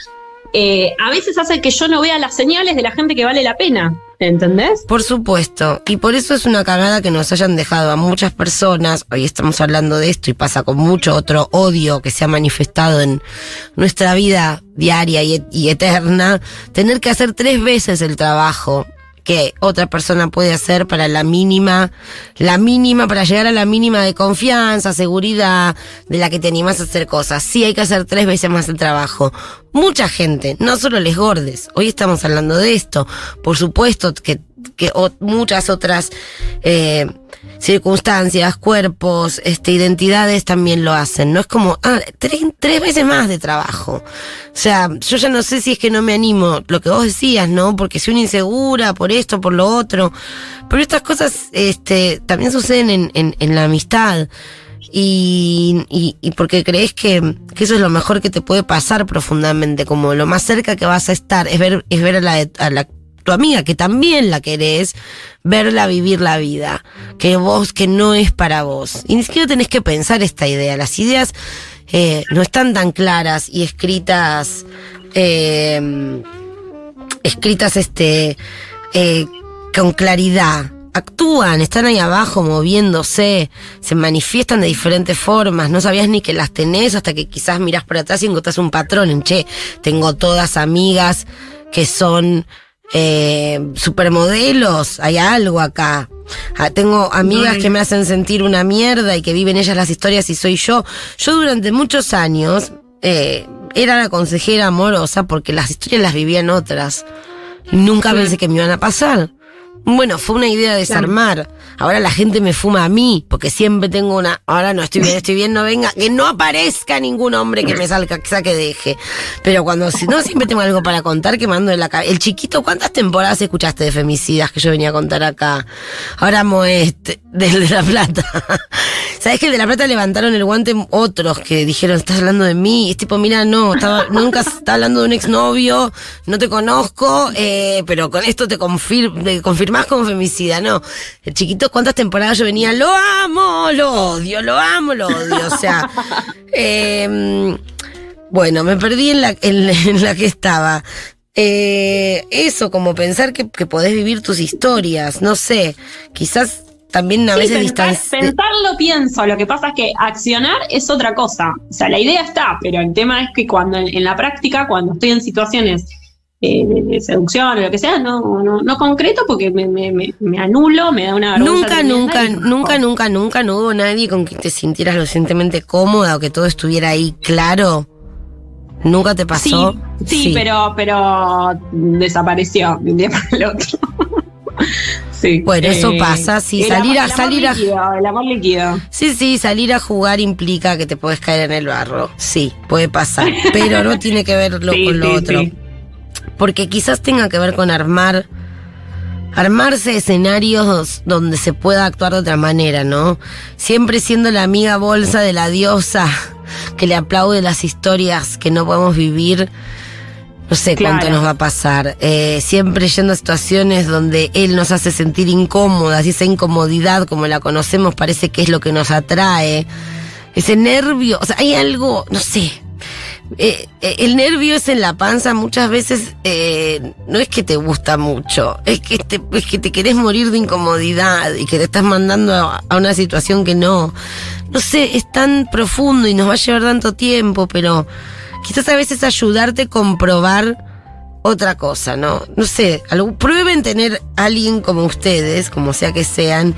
eh, a veces hace que yo no vea las señales de la gente que vale la pena, ¿entendés? Por supuesto, y por eso es una cagada que nos hayan dejado a muchas personas, hoy estamos hablando de esto y pasa con mucho otro odio que se ha manifestado en nuestra vida diaria y, y eterna, tener que hacer tres veces el trabajo que otra persona puede hacer para la mínima, la mínima, para llegar a la mínima de confianza, seguridad, de la que te animas a hacer cosas. Sí hay que hacer tres veces más el trabajo. Mucha gente, no solo les gordes, hoy estamos hablando de esto. Por supuesto que, que muchas otras eh, circunstancias, cuerpos, este, identidades también lo hacen. No es como, ah, tres, tres veces más de trabajo. O sea, yo ya no sé si es que no me animo, lo que vos decías, ¿no? Porque soy una insegura por esto, por lo otro. Pero estas cosas, este, también suceden en, en, en la amistad. Y, y, y porque crees que, que eso es lo mejor que te puede pasar profundamente, como lo más cerca que vas a estar, es ver, es ver a la, a la tu amiga, que también la querés, verla vivir la vida, que vos, que no es para vos. Y ni siquiera tenés que pensar esta idea, las ideas eh, no están tan claras y escritas, eh, escritas este, eh, con claridad. actúan, están ahí abajo moviéndose, se manifiestan de diferentes formas, no sabías ni que las tenés hasta que quizás mirás para atrás y encontrás un patrón en, che, tengo todas amigas que son eh, supermodelos, hay algo acá. Ah, tengo amigas que me hacen sentir una mierda y que viven ellas las historias y soy yo. Yo durante muchos años eh, era la consejera amorosa porque las historias las vivían otras. Nunca pensé que me iban a pasar. Bueno, fue una idea de desarmar. Ahora la gente me fuma a mí, porque siempre tengo una. Ahora no estoy bien, estoy bien, no venga. Que no aparezca ningún hombre que me salga, que saque deje. Pero cuando si no, siempre tengo algo para contar que mando en la cabeza. El chiquito, ¿cuántas temporadas escuchaste de femicidas que yo venía a contar acá? Ahora del de La Plata. ¿Sabes que el de La Plata levantaron el guante otros que dijeron, estás hablando de mí? Es tipo, mira, no, estaba, nunca está hablando de un exnovio, no te conozco, eh, pero con esto te, confir te confirmás como femicida, no. El chiquito, ¿cuántas temporadas yo venía? Lo amo, lo odio, lo amo, lo odio. O sea, eh, bueno, me perdí en la, en, en la que estaba. Eh, eso, como pensar que, que podés vivir tus historias, no sé, quizás también a Sí, veces pensar, pensarlo pienso, lo que pasa es que accionar es otra cosa. O sea, la idea está, pero el tema es que cuando en, la práctica, cuando estoy en situaciones eh, de, de seducción o lo que sea, no, no, no concreto porque me, me, me, me anulo, me da una vergüenza Nunca, nunca, nunca, nunca, nunca, no hubo nadie con quien te sintieras lo suficientemente cómoda o que todo estuviera ahí claro. ¿Nunca te Sí, pasó? sí, pero, pero desapareció de un día para el otro. sí. eh, Bueno, eso pasa, sí, salir a- amor salir a- líquido, el amor líquido. Sí, sí, salir a jugar implica que te puedes caer en el barro. Sí, puede pasar. Pero no tiene que ver lo, Sí, con lo sí, otro. Porque quizás tenga que ver con armar. Armarse escenarios donde se pueda actuar de otra manera, ¿no? Siempre siendo la amiga bolsa de la diosa que le aplaude las historias que no podemos vivir. No sé Claro. cuánto nos va a pasar. Eh, siempre yendo a situaciones donde él nos hace sentir incómodas y esa incomodidad, como la conocemos, parece que es lo que nos atrae. Ese nervio, o sea, hay algo, no sé. Eh, eh, el nervio es en la panza muchas veces eh, no es que te gusta mucho, es que, te, es que te querés morir de incomodidad y que te estás mandando a, a una situación que no. No sé, es tan profundo y nos va a llevar tanto tiempo, pero quizás a veces ayudarte a comprobar otra cosa, ¿no? No sé, algo- prueben tener a alguien como ustedes, como sea que sean,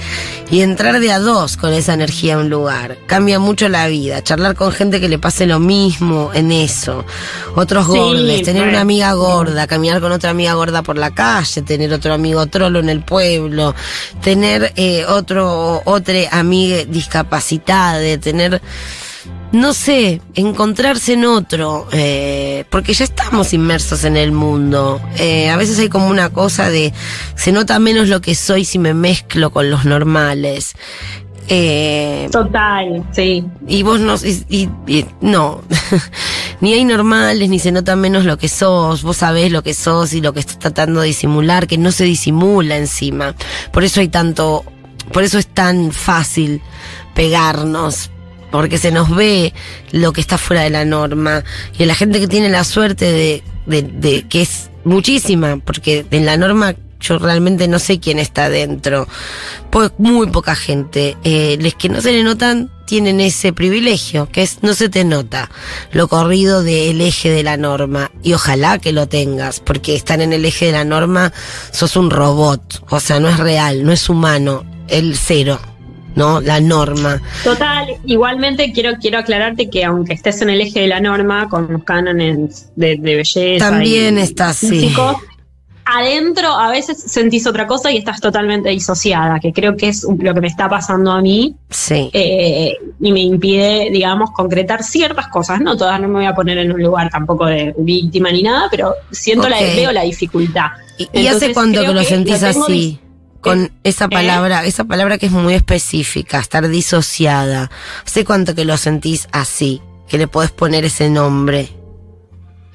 y entrar de a dos con esa energía a un lugar. Cambia mucho la vida. Charlar con gente que le pase lo mismo en eso. Otros Sí, gordes, tener una amiga gorda, caminar con otra amiga gorda por la calle, tener otro amigo trolo en el pueblo, tener eh, otro, otra amiga discapacitada, tener no sé, encontrarse en otro, eh, porque ya estamos inmersos en el mundo. Eh, a veces hay como una cosa de, se nota menos lo que soy si me mezclo con los normales. Eh, Total, sí. y vos no, y, y- y- no, ni hay normales, ni se nota menos lo que sos, vos sabés lo que sos y lo que estás tratando de disimular, que no se disimula encima. Por eso hay tanto, por eso es tan fácil pegarnos, porque se nos ve lo que está fuera de la norma. Y la gente que tiene la suerte de, de, de que es muchísima, porque en la norma yo realmente no sé quién está dentro. Pues muy poca gente. Eh, les que no se le notan tienen ese privilegio, que es no se te nota lo corrido del eje de la norma. Y ojalá que lo tengas, porque estar en el eje de la norma sos un robot. O sea, no es real, no es humano. El cero, ¿no? La norma. Total, igualmente quiero, quiero aclararte que aunque estés en el eje de la norma, con los cánones de, de belleza. También y estás, sí. Adentro a veces sentís otra cosa y estás totalmente disociada, que creo que es lo que me está pasando a mí Sí. eh, y me impide, digamos, concretar ciertas cosas. No todas, no me voy a poner en un lugar tampoco de víctima ni nada, pero siento la, veo la dificultad. ¿Y, y hace cuánto que lo sentís así? Con esa palabra, esa palabra que es muy específica, estar disociada. ¿Hace cuánto que lo sentís así? Que le podés poner ese nombre.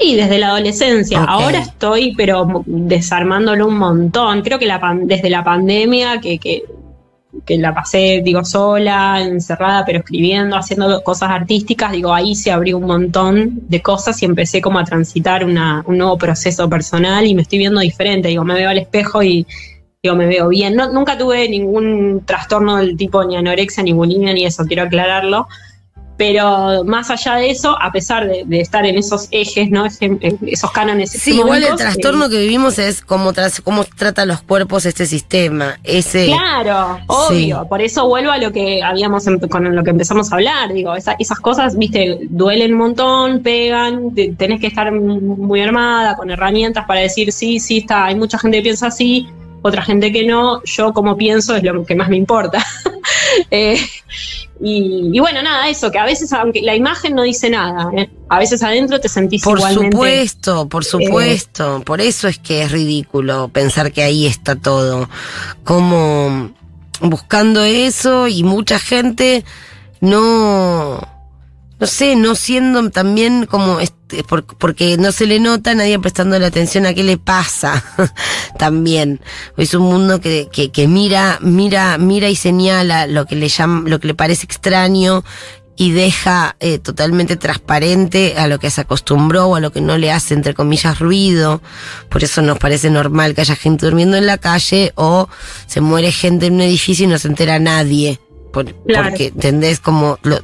Y desde la adolescencia, ahora estoy pero desarmándolo un montón. Creo que la pan- desde la pandemia, que, que, que la pasé, digo, sola, encerrada, pero escribiendo, haciendo cosas artísticas, digo, ahí se abrió un montón de cosas y empecé como a transitar una- un nuevo proceso personal y me estoy viendo diferente. Digo, me veo al espejo y, digo, me veo bien. No, nunca tuve ningún trastorno del tipo ni anorexia, ni bulimia, ni eso, quiero aclararlo. Pero más allá de eso, a pesar de, de estar en esos ejes, ¿no? Esos cánones. Sí, igual el trastorno eh, que vivimos es cómo, tras- cómo trata los cuerpos este sistema. Ese, Claro, obvio. Por eso vuelvo a lo que habíamos em- con lo que empezamos a hablar. Digo, esa- esas cosas, viste, duelen un montón, pegan, te- tenés que estar muy armada, con herramientas para decir sí, sí, está. Hay mucha gente que piensa así, otra gente que no. Yo como pienso es lo que más me importa. Eh, y, y bueno, nada, eso, que a veces, aunque la imagen no dice nada, ¿eh? a veces adentro te sentís Por igualmente. supuesto, por supuesto. por eso es que es ridículo pensar que ahí está todo. Como buscando eso y mucha gente no, no sé, no siendo también como, este, por- porque no se le nota, nadie prestando la atención a qué le pasa también. Es un mundo que, que, que mira, mira, mira y señala lo que le llama, lo que le parece extraño y deja eh, totalmente transparente a lo que se acostumbró o a lo que no le hace, entre comillas, ruido. Por eso nos parece normal que haya gente durmiendo en la calle o se muere gente en un edificio y no se entera nadie. Por- Claro. Porque, ¿entendés? Como lo-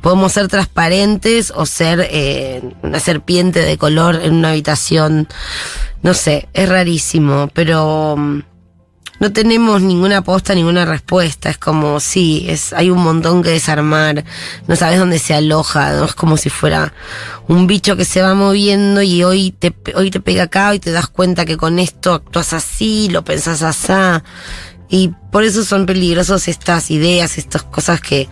podemos ser transparentes o ser eh, una serpiente de color en una habitación. No sé, es rarísimo, pero mm, no tenemos ninguna aposta, ninguna respuesta. Es como, sí, es, hay un montón que desarmar. No sabes dónde se aloja, ¿no? Es como si fuera un bicho que se va moviendo y hoy te, hoy te pega acá y te das cuenta que con esto actúas así, lo pensás así. Y por eso son peligrosos estas ideas, estas cosas que,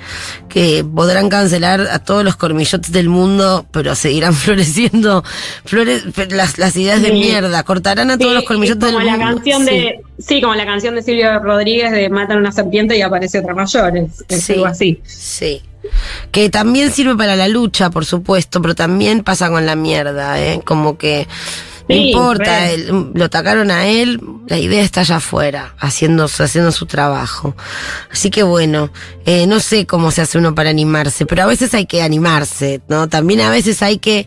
que podrán cancelar a todos los cormillotes del mundo, pero seguirán floreciendo flores, las, las ideas de Sí. mierda. Cortarán a todos los cormillotes como del la mundo. canción Sí. de sí como la canción de Silvio Rodríguez de matan una serpiente y aparece otra mayor es, es Sí. algo así Sí. Que también sirve para la lucha, por supuesto, pero también pasa con la mierda, ¿eh? Como que no Sí, importa, él- lo atacaron a él, la idea está allá afuera, haciendo, haciendo su trabajo. Así que bueno, eh, no sé cómo se hace uno para animarse, pero a veces hay que animarse, ¿no? También a veces hay que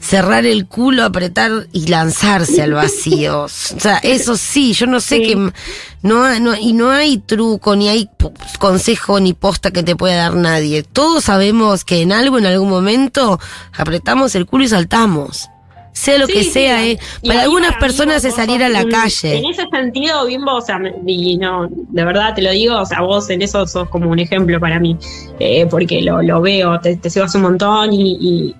cerrar el culo, apretar y lanzarse al vacío. O sea, eso sí, yo no sé Sí. m- no, no y no hay truco ni hay consejo ni posta que te pueda dar nadie. Todos sabemos que en algo en algún momento apretamos el culo y saltamos. Sea lo Sí, que sí, sea, ¿eh? Para algunas personas es salir a la un- calle. En ese sentido, Bimbo, o sea, y no, de verdad te lo digo, o sea, vos en eso sos como un ejemplo para mí, eh, porque lo, lo veo, te, te sigo hace un montón y, y,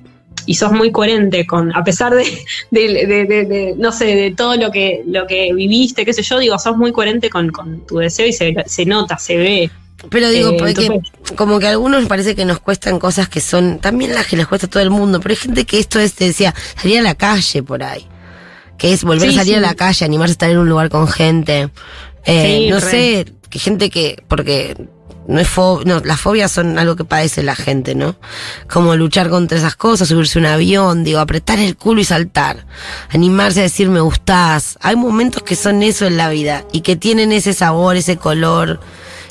y sos muy coherente con, a pesar de, de, de- de- de, no sé, de todo lo que, lo que viviste, qué sé yo, digo, sos muy coherente con, con tu deseo y se, se nota, se ve. Pero digo, Eh, porque entonces- como que a algunos parece que nos cuestan cosas que son también las que les cuesta a todo el mundo, pero hay gente que esto es, te decía, salir a la calle por ahí. Que es volver Sí, a salir sí. a la calle, animarse a estar en un lugar con gente. Eh, Sí, no re. sé, que gente que, porque no es fo no, las fobias son algo que padece la gente, ¿no? Como luchar contra esas cosas, subirse un avión, digo, apretar el culo y saltar. Animarse a decir me gustás. Hay momentos que son eso en la vida y que tienen ese sabor, ese color.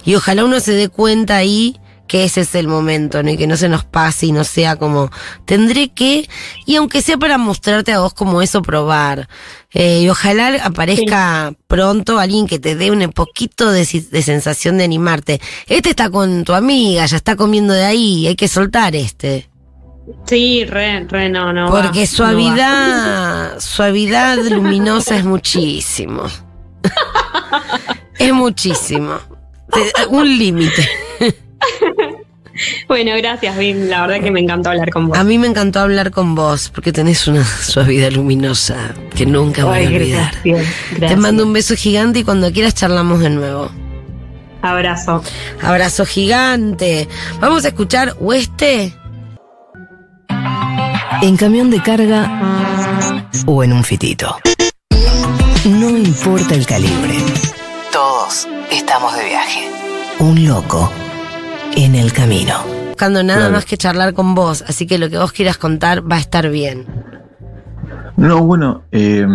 Y ojalá uno se dé cuenta ahí que ese es el momento, ¿no? Y que no se nos pase y no sea como, tendré que, y aunque sea para mostrarte a vos como eso, probar. Eh, y ojalá aparezca pronto alguien que te dé un poquito de, sensación de animarte. Este está con tu amiga, ya está comiendo de ahí, hay que soltar este. Sí, re, re, no, no. Porque va. suavidad, suavidad luminosa es muchísimo. es muchísimo. Te- Un límite. Bueno, gracias, Bim, la verdad que me encantó hablar con vos. A mí me encantó hablar con vos porque tenés una suavidad luminosa que nunca voy a olvidar. gracias, Te mando un beso gigante y cuando quieras charlamos de nuevo. Abrazo. Abrazo gigante. Vamos a escuchar Oeste. En camión de carga o en un fitito. No importa el calibre. Estamos de viaje. Un loco en el camino. Buscando nada Claro. más que charlar con vos, así que lo que vos quieras contar va a estar bien. No, bueno, eh,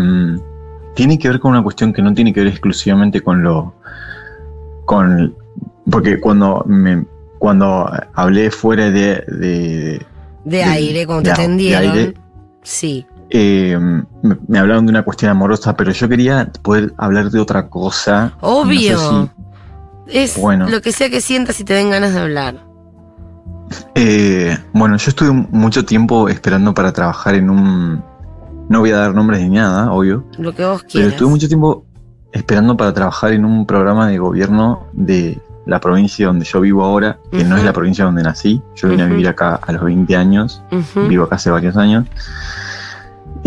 tiene que ver con una cuestión que no tiene que ver exclusivamente con lo. con. porque cuando me. cuando hablé fuera de. de De aire, cuando te atendieron. aire. Sí. Eh, me, me hablaron de una cuestión amorosa, pero yo quería poder hablar de otra cosa. Obvio. No sé Es Bueno. lo que sea que sientas y te den ganas de hablar. eh, bueno, yo estuve mucho tiempo esperando para trabajar en un. No voy a dar nombres ni nada, obvio. Lo que vos Pero quieras. estuve mucho tiempo esperando para trabajar en un programa de gobierno de la provincia donde yo vivo ahora, que no es la provincia donde nací. Yo vine a vivir acá a los 20 años, vivo acá hace varios años.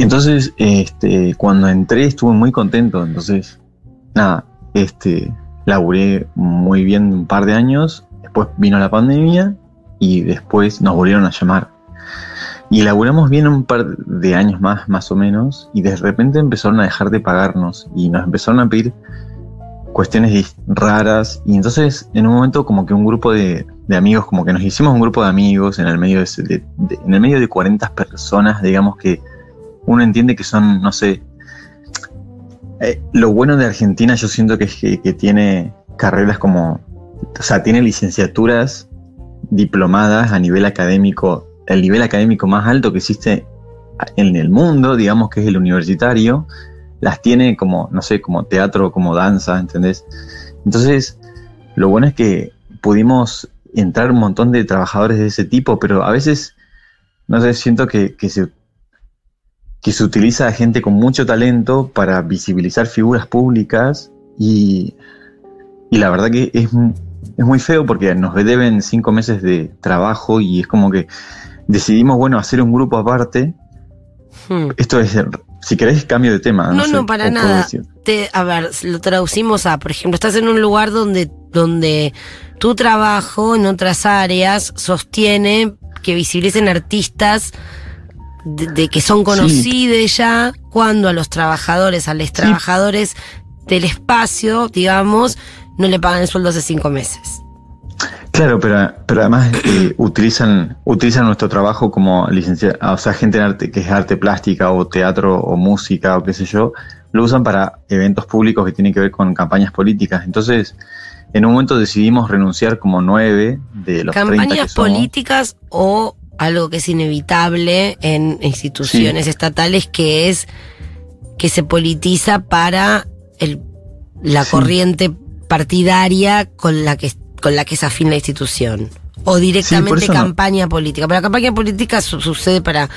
Entonces, este, cuando entré estuve muy contento. Entonces, nada, este, laburé muy bien un par de años. Después vino la pandemia y después nos volvieron a llamar. Y laburamos bien un par de años más, más o menos, y de repente empezaron a dejar de pagarnos y nos empezaron a pedir cuestiones raras. Y entonces, en un momento, como que un grupo de, amigos, como que nos hicimos un grupo de amigos en el medio de, de- de- en el medio de 40 personas, digamos que uno entiende que son, no sé. eh, lo bueno de Argentina, yo siento que es que, que tiene carreras como. O sea, tiene licenciaturas diplomadas a nivel académico, el nivel académico más alto que existe en el mundo, digamos que es el universitario, las tiene como, no sé, como teatro, como danza, ¿entendés? Entonces, lo bueno es que pudimos entrar un montón de trabajadores de ese tipo, pero a veces, no sé, siento que, que se que se utiliza a gente con mucho talento para visibilizar figuras públicas y, y la verdad que es, es muy feo porque nos deben cinco meses de trabajo y es como que decidimos, bueno, hacer un grupo aparte. Hmm. Esto es, si querés, cambio de tema. No, sé, no, para nada. Te- a ver, lo traducimos a, por ejemplo, estás en un lugar donde, donde tu trabajo en otras áreas sostiene que visibilicen artistas de, de que son conocidos ya, cuando a los trabajadores, a los trabajadores del espacio, digamos, no le pagan el sueldo hace cinco meses. Claro, pero, pero además eh, utilizan, utilizan nuestro trabajo como licencia, o sea, gente en arte, que es arte plástica o teatro o música o qué sé yo, lo usan para eventos públicos que tienen que ver con campañas políticas. Entonces, en un momento decidimos renunciar como nueve de los 30 que Campañas somos. políticas o algo que es inevitable en instituciones estatales, que es que se politiza para el, la Sí. corriente partidaria con la que con la que es afín la institución. O directamente no- campaña política. Pero la campaña política su- sucede para,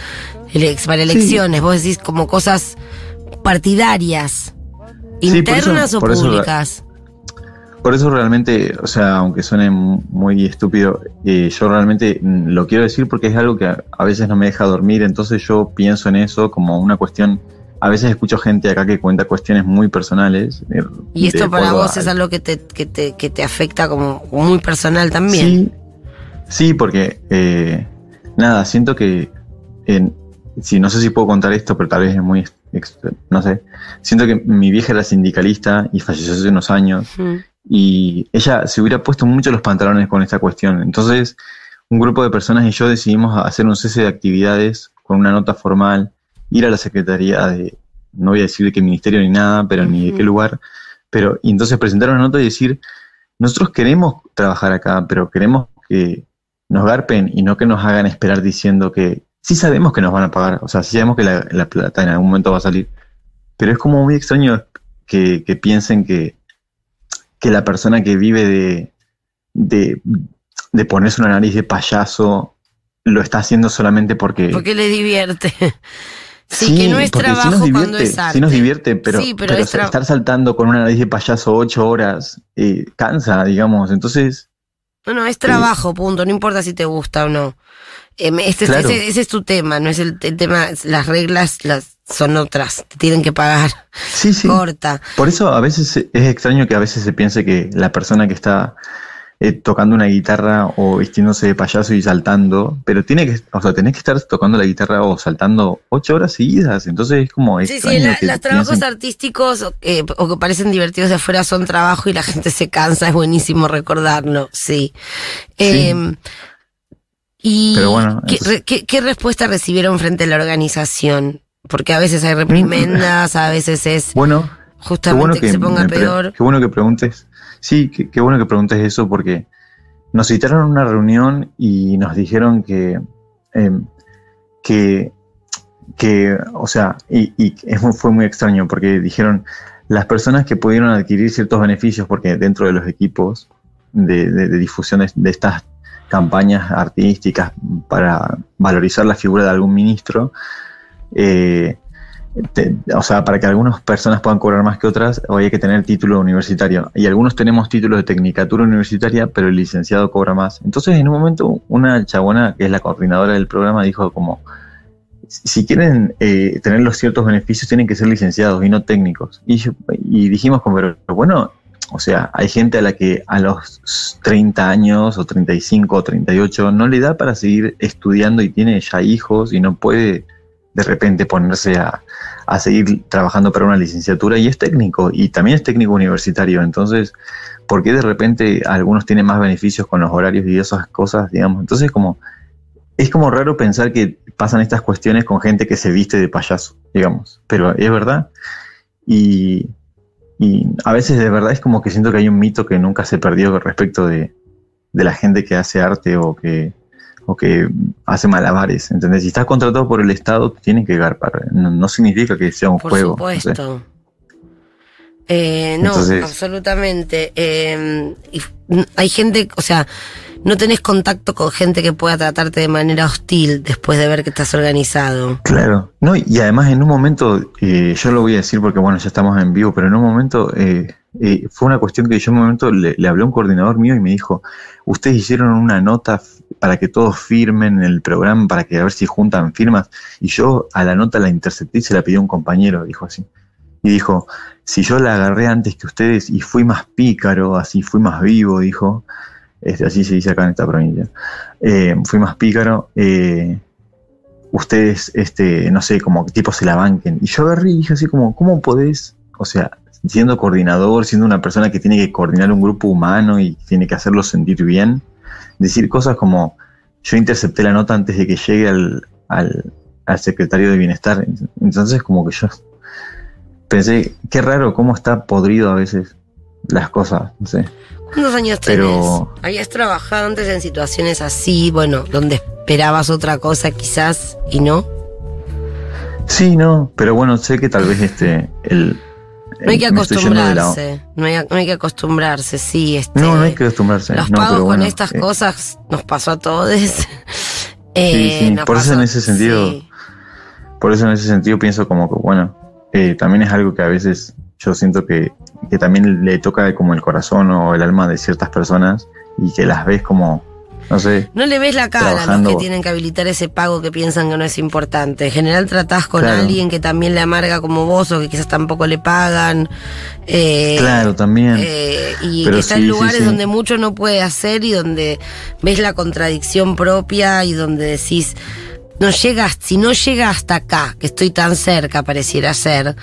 ele- para elecciones. Vos decís como cosas partidarias. Por ¿Internas eso- o por públicas? Por eso realmente, o sea, aunque suene mu- muy estúpido, eh, yo realmente mm, lo quiero decir porque es algo que a, veces no me deja dormir, entonces yo pienso en eso como una cuestión, a veces escucho gente acá que cuenta cuestiones muy personales. eh, Y esto para vos a- es algo que te, que te, que te afecta como muy personal también. Sí, sí porque, eh, nada, siento que, en, sí, no sé si puedo contar esto, pero tal vez es muy, no sé, siento que mi vieja era sindicalista y falleció hace unos años. Y ella se hubiera puesto mucho los pantalones con esta cuestión. Entonces, un grupo de personas y yo decidimos hacer un cese de actividades con una nota formal, ir a la Secretaría de, no voy a decir de qué ministerio ni nada, pero ni de qué lugar, pero y entonces presentar una nota y decir, nosotros queremos trabajar acá, pero queremos que nos garpen y no que nos hagan esperar diciendo que sí sabemos que nos van a pagar, o sea, sí sabemos que la, la plata en algún momento va a salir, pero es como muy extraño que, que piensen que, que la persona que vive de, de, de ponerse una nariz de payaso lo está haciendo solamente porque... Porque le divierte. Sí, que no es porque sí trabajo nos cuando divierte, es arte. Sí nos divierte, pero, Sí, pero pero es tra- estar saltando con una nariz de payaso ocho horas eh, cansa, digamos. Entonces, No, no, es trabajo, punto. No importa si te gusta o no. Em, este, Claro. ese, ese es tu tema, no es el, el tema, las reglas las son otras, te tienen que pagar. sí, sí. Corta. Por eso a veces es extraño que a veces se piense que la persona que está eh, tocando una guitarra o vistiéndose de payaso y saltando, pero tiene que, o sea, tenés que estar tocando la guitarra o saltando ocho horas seguidas. Entonces es como Sí, sí, la- los trabajos piensen- artísticos o, eh, o que parecen divertidos de afuera son trabajo y la gente se cansa, es buenísimo recordarlo, sí. Eh, y Pero bueno, ¿qué, re- qué- qué respuesta recibieron frente a la organización? Porque a veces hay reprimendas, a veces es Bueno, justamente bueno que, que, se ponga peor. qué bueno que preguntes. Sí, qué, qué bueno que preguntes eso porque nos citaron a una reunión y nos dijeron que, em, que que, o sea, y, y fue muy extraño porque dijeron las personas que pudieron adquirir ciertos beneficios, porque dentro de los equipos de, de- de difusión de, de estas campañas artísticas para valorizar la figura de algún ministro, eh, o sea, para que algunas personas puedan cobrar más que otras, hoy hay que tener título universitario. Y algunos tenemos títulos de tecnicatura universitaria, pero el licenciado cobra más. Entonces, en un momento, una chabona, que es la coordinadora del programa, dijo como, si quieren eh, tener los ciertos beneficios, tienen que ser licenciados y no técnicos. Y, y dijimos como, pero bueno, o sea, hay gente a la que a los 30 años o 35 o 38 no le da para seguir estudiando y tiene ya hijos y no puede de repente ponerse a, a seguir trabajando para una licenciatura y es técnico y también es técnico universitario. Entonces, ¿por qué de repente algunos tienen más beneficios con los horarios y esas cosas, digamos? Entonces, como es como raro pensar que pasan estas cuestiones con gente que se viste de payaso, digamos, pero es verdad. Y, y a veces de verdad es como que siento que hay un mito que nunca se perdió respecto de, de la gente que hace arte o que, o que hace malabares, ¿entendés? Si estás contratado por el Estado, te tienen que garpar. No, no significa que sea un Por juego. no sé. supuesto. Eh, no, Entonces- absolutamente. Eh, y hay gente, o sea, no tenés contacto con gente que pueda tratarte de manera hostil después de ver que estás organizado. Claro, no, y además en un momento, eh, yo lo voy a decir porque bueno, ya estamos en vivo, pero en un momento eh, eh, fue una cuestión que yo en un momento le, hablé a un coordinador mío y me dijo, ustedes hicieron una nota para que todos firmen en el programa, para que a ver si juntan firmas, y yo a la nota la intercepté y se la pidió un compañero, dijo así. Y dijo, si yo la agarré antes que ustedes y fui más pícaro, así fui más vivo, dijo, este, así se dice acá en esta provincia, eh, fui más pícaro, eh, ustedes, este, no sé, como tipo se la banquen. Y yo agarré y dije así como, ¿cómo podés? O sea, siendo coordinador, siendo una persona que tiene que coordinar un grupo humano y tiene que hacerlo sentir bien, decir cosas como, yo intercepté la nota antes de que llegue al, al, al secretario de bienestar. Entonces como que yo pensé, qué raro cómo está podrido a veces las cosas, no sé. ¿Cuántos años tenés? Pero- ¿Habías trabajado antes en situaciones así, bueno, donde esperabas otra cosa quizás y no? Sí, no, pero bueno, sé que tal vez este, el... No hay que acostumbrarse, no hay, no hay que acostumbrarse, sí. Este, No, no hay que acostumbrarse. Los no, pagos pero con bueno, estas eh, cosas nos pasó a todos. Sí, sí, nos por eso en ese sentido- sí. Por eso en ese sentido pienso como que, bueno, eh, también es algo que a veces yo siento que, que también le toca como el corazón o el alma de ciertas personas y que las ves como, no sé, No le ves la cara a los que tienen que habilitar ese pago que piensan que no es importante. En general tratás con Claro. alguien que también le amarga como vos o que quizás tampoco le pagan. Eh, claro, también. eh, y Pero que está sí, en sí, lugares sí. donde mucho no puede hacer y donde ves la contradicción propia y donde decís, no llegas, si no llega hasta acá, que estoy tan cerca, pareciera ser,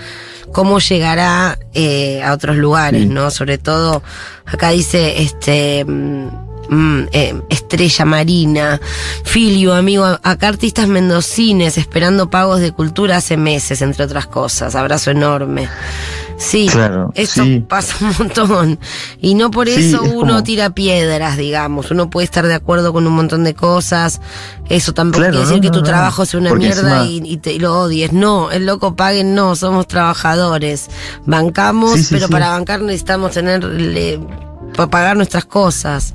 ¿cómo llegará eh, a otros lugares, no? Sobre todo, acá dice, este... mm, mm, eh, estrella marina, Filio, amigo, acá artistas mendocines esperando pagos de cultura hace meses, entre otras cosas. Abrazo enorme. Sí, Claro, esto sí. pasa un montón. Y no por Sí, eso es uno como- tira piedras, digamos. Uno puede estar de acuerdo con un montón de cosas. Eso tampoco Claro, quiere decir no, que tu no. no. trabajo sea una Porque mierda encima- y, y te, y lo odies. No, el loco paguen, no, somos trabajadores. Bancamos, Sí, pero para bancar necesitamos tener, para pagar nuestras cosas.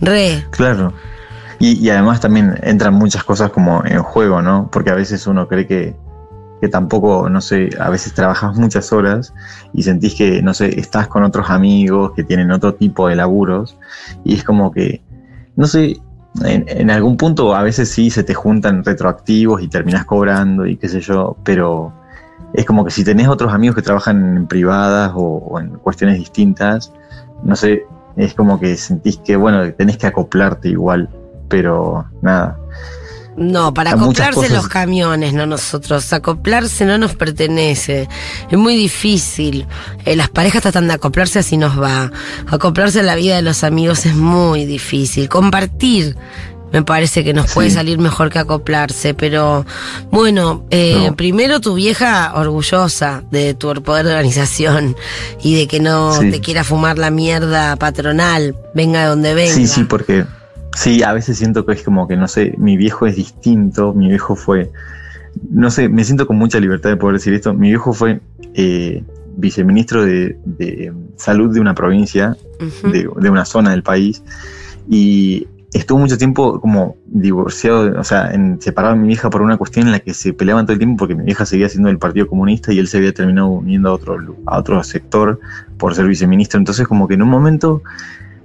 Re. Claro. Y, y además también entran muchas cosas como en juego, ¿no? Porque a veces uno cree que, que tampoco, no sé, a veces trabajas muchas horas y sentís que, no sé, estás con otros amigos que tienen otro tipo de laburos y es como que, no sé, en, algún punto a veces sí se te juntan retroactivos y terminás cobrando y qué sé yo, pero es como que si tenés otros amigos que trabajan en privadas o, o en cuestiones distintas, no sé, es como que sentís que, bueno, tenés que acoplarte igual, pero nada. No, para acoplarse los camiones, no nosotros. Acoplarse no nos pertenece. Es muy difícil. Eh, las parejas tratan de acoplarse así nos va. Acoplarse a la vida de los amigos es muy difícil. Compartir me parece que nos puede Sí. salir mejor que acoplarse, pero bueno, eh, No. primero tu vieja orgullosa de tu poder de organización y de que no Sí. te quiera fumar la mierda patronal, venga de donde venga. Sí, sí, porque sí, a veces siento que es como que, no sé, mi viejo es distinto, mi viejo fue no sé, me siento con mucha libertad de poder decir esto. Mi viejo fue eh, viceministro de, de salud de una provincia, de, de una zona del país, y estuvo mucho tiempo como divorciado, o sea, en, separado de mi vieja por una cuestión en la que se peleaban todo el tiempo porque mi vieja seguía siendo del Partido Comunista y él se había terminado uniendo a otro, a otro sector por ser viceministro. Entonces, como que en un momento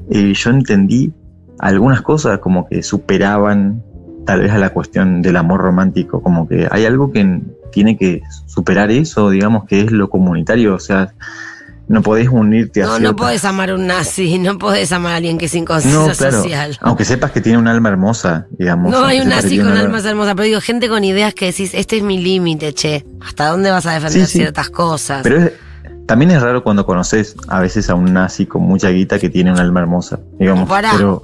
eh, yo entendí algunas cosas como que superaban tal vez a la cuestión del amor romántico, como que hay algo que tiene que superar eso, digamos que es lo comunitario, o sea, no podés unirte a No, no podés amar a un nazi, no podés amar a alguien que es no, claro. social. Aunque sepas que tiene un alma hermosa, digamos. No hay un nazi con alma- almas hermosas, pero digo, gente con ideas que decís, este es mi límite, che. ¿Hasta dónde vas a defender Sí, sí. ciertas cosas? Pero es- también es raro cuando conoces a veces a un nazi con mucha guita que tiene un alma hermosa, digamos. Pará. Pero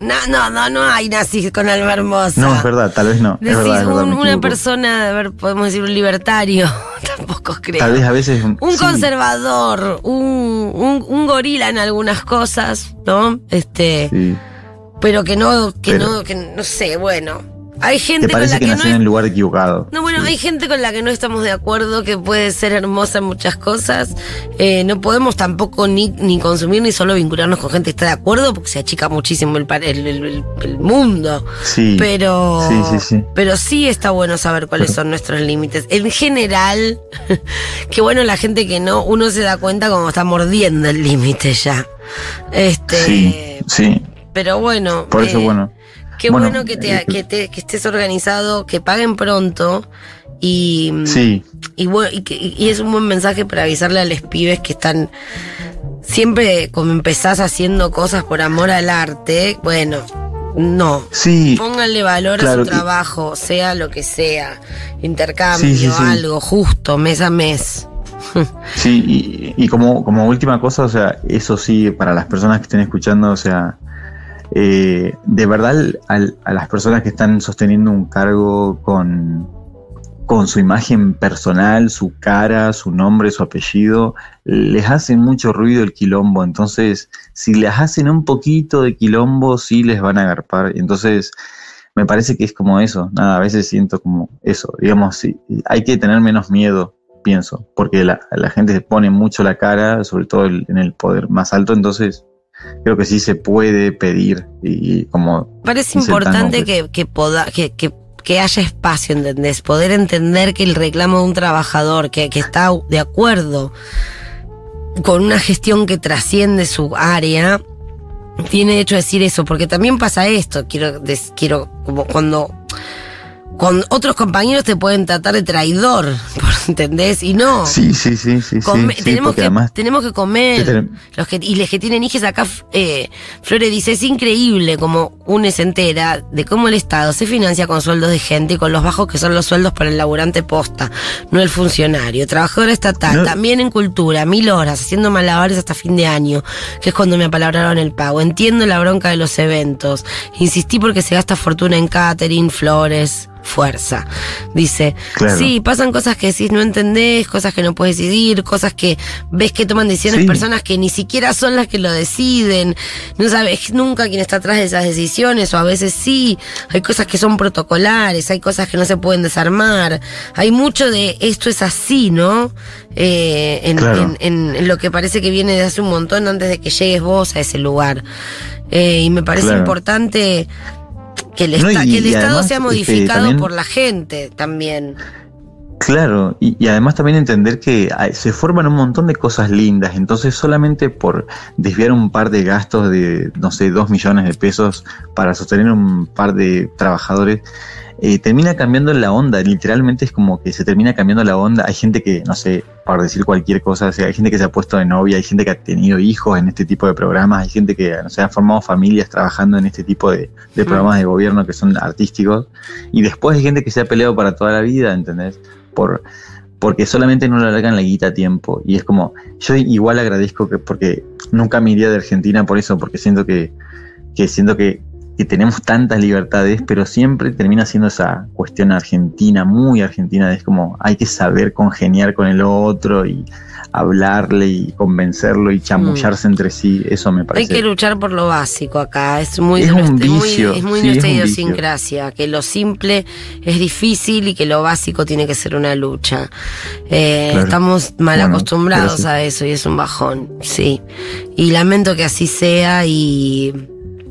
No, no, no, no hay nazis con alma hermosa. no, es verdad, tal vez no. es Decís verdad, es verdad, un- una persona, a ver, podemos decir un libertario, tampoco creo. Tal vez a veces. un sí, conservador, un, un, un gorila en algunas cosas, ¿no? Este, sí. pero que no, que Pero- no, que no sé, bueno. Hay gente Te con la que, que, no nació es- en el lugar equivocado. No, bueno, Sí. hay gente con la que no estamos de acuerdo, que puede ser hermosa en muchas cosas. Eh, no podemos tampoco ni, ni consumir ni solo vincularnos con gente que está de acuerdo, porque se achica muchísimo el, el, el- mundo. Sí. Pero, Sí, sí, sí. pero sí está bueno saber cuáles son nuestros límites. En general, qué bueno la gente que no, uno se da cuenta cuando está mordiendo el límite ya. Este, Sí, sí. pero bueno. Por eso, eh, bueno. Qué Bueno, bueno, que, te, eh, que, te- que estés organizado, que paguen pronto y, Sí, y, bueno, y, que- y es un buen mensaje para avisarle a los pibes que están siempre como empezás haciendo cosas por amor al arte, bueno, no. sí. Pónganle valor a su trabajo, sea lo que sea, intercambio, Sí, sí, sí. algo justo, mes a mes. Sí, y, y como, como última cosa, o sea, eso sí, para las personas que estén escuchando, o sea, eh, de verdad a las personas que están sosteniendo un cargo con, con su imagen personal, su cara, su nombre, su apellido, les hace mucho ruido el quilombo. Entonces, si les hacen un poquito de quilombo, sí les van a agarpar. Entonces, me parece que es como eso. Nada, a veces siento como eso. Digamos, sí, hay que tener menos miedo pienso, porque la, la gente se pone mucho la cara, sobre todo en el poder más alto, entonces creo que sí se puede pedir y, y como Parece importante que, que, poda- que, que, que haya espacio, ¿entendés? Poder entender que el reclamo de un trabajador que, que está de acuerdo con una gestión que trasciende su área, tiene derecho a decir eso, porque también pasa esto, quiero, des- quiero como cuando con otros compañeros te pueden tratar de traidor, ¿entendés? Y no. sí, sí, sí, sí, sí, Come- sí, tenemos, que, además tenemos que comer. Ten- Los que, y los que tienen hijos acá, eh, Flore dice, es increíble como UNE se entera de cómo el Estado se financia con sueldos de gente y con los bajos que son los sueldos para el laburante posta, no el funcionario. Trabajador estatal, No. también en cultura, mil horas, haciendo malabares hasta fin de año, que es cuando me apalabraron el pago. Entiendo la bronca de los eventos. Insistí porque se gasta fortuna en catering, flores, fuerza. Dice, Claro. sí, pasan cosas que decís no entendés, cosas que no puedes decidir, cosas que ves que toman decisiones Sí. personas que ni siquiera son las que lo deciden. No sabes nunca quién está atrás de esas decisiones, o a veces sí. Hay cosas que son protocolares, hay cosas que no se pueden desarmar. Hay mucho de esto es así, ¿no? Eh, en, Claro. en- en- en lo que parece que viene de hace un montón antes de que llegues vos a ese lugar. Eh, y me parece Claro. importante que el, No, esta- y- que el y Estado además, sea este, modificado también- por la gente también. Claro, y, y además también entender que hay- se forman un montón de cosas lindas, entonces solamente por desviar un par de gastos de, no sé, dos millones de pesos para sostener un par de trabajadores, eh, termina cambiando la onda, literalmente es como que se termina cambiando la onda, hay gente que, no sé, para decir cualquier cosa, o sea, hay gente que se ha puesto de novia, hay gente que ha tenido hijos en este tipo de programas, hay gente que, no sé, ha formado familias trabajando en este tipo de, de programas de gobierno que son artísticos, y después hay gente que se ha peleado para toda la vida, ¿entendés? por porque solamente no le alargan la guita a tiempo. Y es como yo igual agradezco que porque nunca me iría de Argentina por eso porque siento que que siento que, que tenemos tantas libertades pero siempre termina siendo esa cuestión argentina muy argentina es como hay que saber congeniar con el otro y hablarle y convencerlo y chamullarse entre sí, eso me Hay parece. que luchar por lo básico acá. Es muy, Es de un nuestra- es muy- vicio, es muy sí, es nuestra vicio. idiosincrasia. Que lo simple es difícil y que lo básico tiene que ser una lucha. Eh, Claro. Estamos mal Bueno, acostumbrados sí. a eso y es un bajón, sí. Y lamento que así sea y,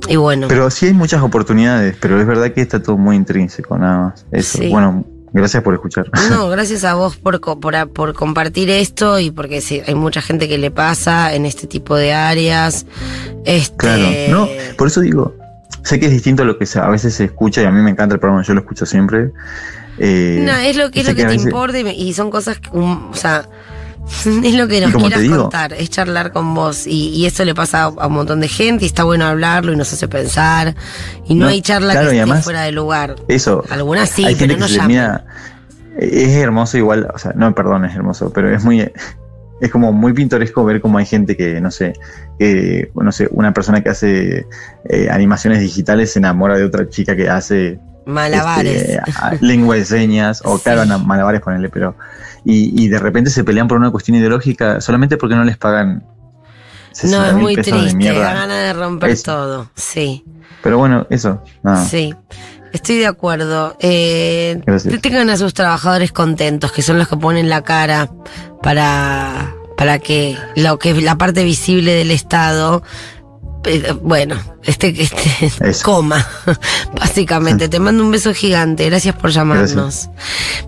y bueno. Pero sí hay muchas oportunidades, pero es verdad que está todo muy intrínseco, nada más. Eso. Sí. Bueno, gracias por escuchar. No, gracias a vos por, por, por compartir esto y porque sí, hay mucha gente que le pasa en este tipo de áreas. Este, Claro, no, por eso digo, sé que es distinto a lo que a veces se escucha y a mí me encanta el programa, yo lo escucho siempre. Eh, No, es lo que, es lo que, a te veces- importa y, son cosas que, um, o sea, es lo que nos quieras contar, es charlar con vos y, y eso le pasa a, un montón de gente y está bueno hablarlo y nos hace pensar y no, No, hay charla claro, que esté además- fuera de lugar. Eso. Algunas sí, hay pero gente no que llaman. mira, es hermoso igual, o sea, no, perdón, es hermoso, pero es muy, es como muy pintoresco ver cómo hay gente que, no sé, que, no sé, una persona que hace eh, animaciones digitales se enamora de otra chica que hace Malabares. este, a- lengua de señas, o Sí. claro, malabares ponerle, pero. Y, y de repente se pelean por una cuestión ideológica solamente porque no les pagan. no, 60 es muy triste, mierda. ganas de romper Es- todo. Sí, Pero bueno, eso, nada. sí. Estoy de acuerdo. Eh, tengan a sus trabajadores contentos, que son los que ponen la cara para, para que lo que es la parte visible del Estado, bueno, este, este Eso. coma, básicamente. Te mando un beso gigante. Gracias por llamarnos.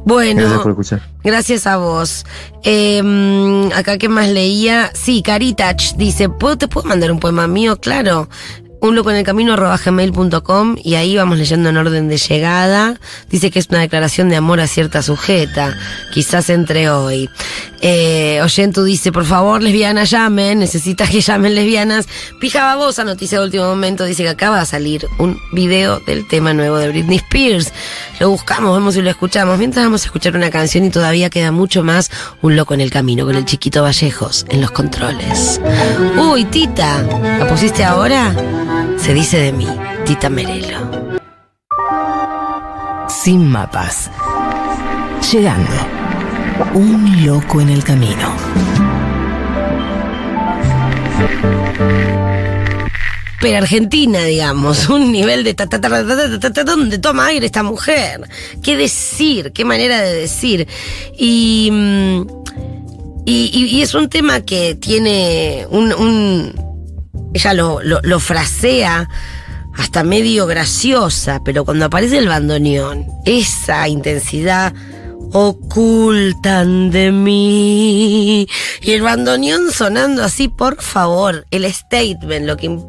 Bueno. Gracias por escuchar. Gracias a vos. Eh, acá, ¿qué más leía? Sí, Caritach dice, ¿puedo, ¿te puedo mandar un poema mío? Claro. Un loco en el camino gmail.com y ahí vamos leyendo en orden de llegada. Dice que es una declaración de amor a cierta sujeta. Quizás entre hoy. Eh, Oyentu dice, por favor, lesbianas llamen. Necesitas que llamen lesbianas. Pija babosa, noticia de último momento. Dice que acaba de salir un video del tema nuevo de Britney Spears. Lo buscamos, vemos si lo escuchamos. Mientras vamos a escuchar una canción y todavía queda mucho más. Un loco en el camino con el chiquito Vallejos en los controles. Uy, Tita, ¿la pusiste ahora? Se dice de mí, Tita Merelo. Sin mapas. Llegando. Un loco en el camino. Pero Argentina, digamos, un nivel de ta, ta, ta, ta, ta, ta, ta, donde toma aire esta mujer. ¿Qué decir? ¿Qué manera de decir? Y, mm, y, y- y es un tema que tiene un... un- ella lo, lo, frasea hasta medio graciosa, pero cuando aparece el bandoneón, esa intensidad ocultan de mí. Y el bandoneón sonando así, por favor, el statement, lo que,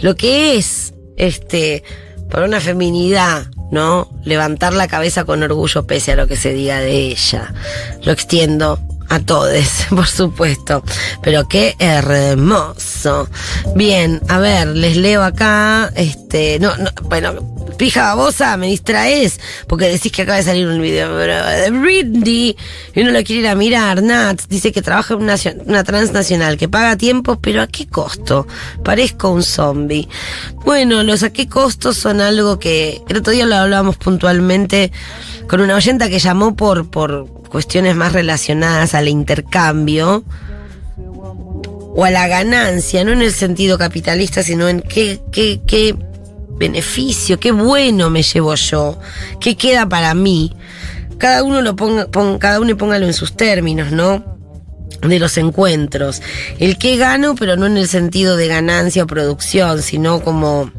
lo que es, este, para una feminidad, ¿no? Levantar la cabeza con orgullo pese a lo que se diga de ella. Lo extiendo a todos, por supuesto. Pero qué hermoso. Bien, a ver, les leo acá, este, no, no, bueno, pija babosa, me distraes, porque decís que acaba de salir un video de Britney, y uno lo quiere ir a mirar, Nat, dice que trabaja en una transnacional, que paga tiempos, pero ¿a qué costo? Parezco un zombie. Bueno, los a qué costos son algo que el otro día lo hablábamos puntualmente con una oyenta que llamó por, por cuestiones más relacionadas al intercambio o a la ganancia, no en el sentido capitalista, sino en qué, qué, beneficio, qué bueno me llevo yo, qué queda para mí. Cada uno lo ponga, pon- cada uno póngalo en sus términos, ¿no? De los encuentros. El qué gano, pero no en el sentido de ganancia o producción, sino como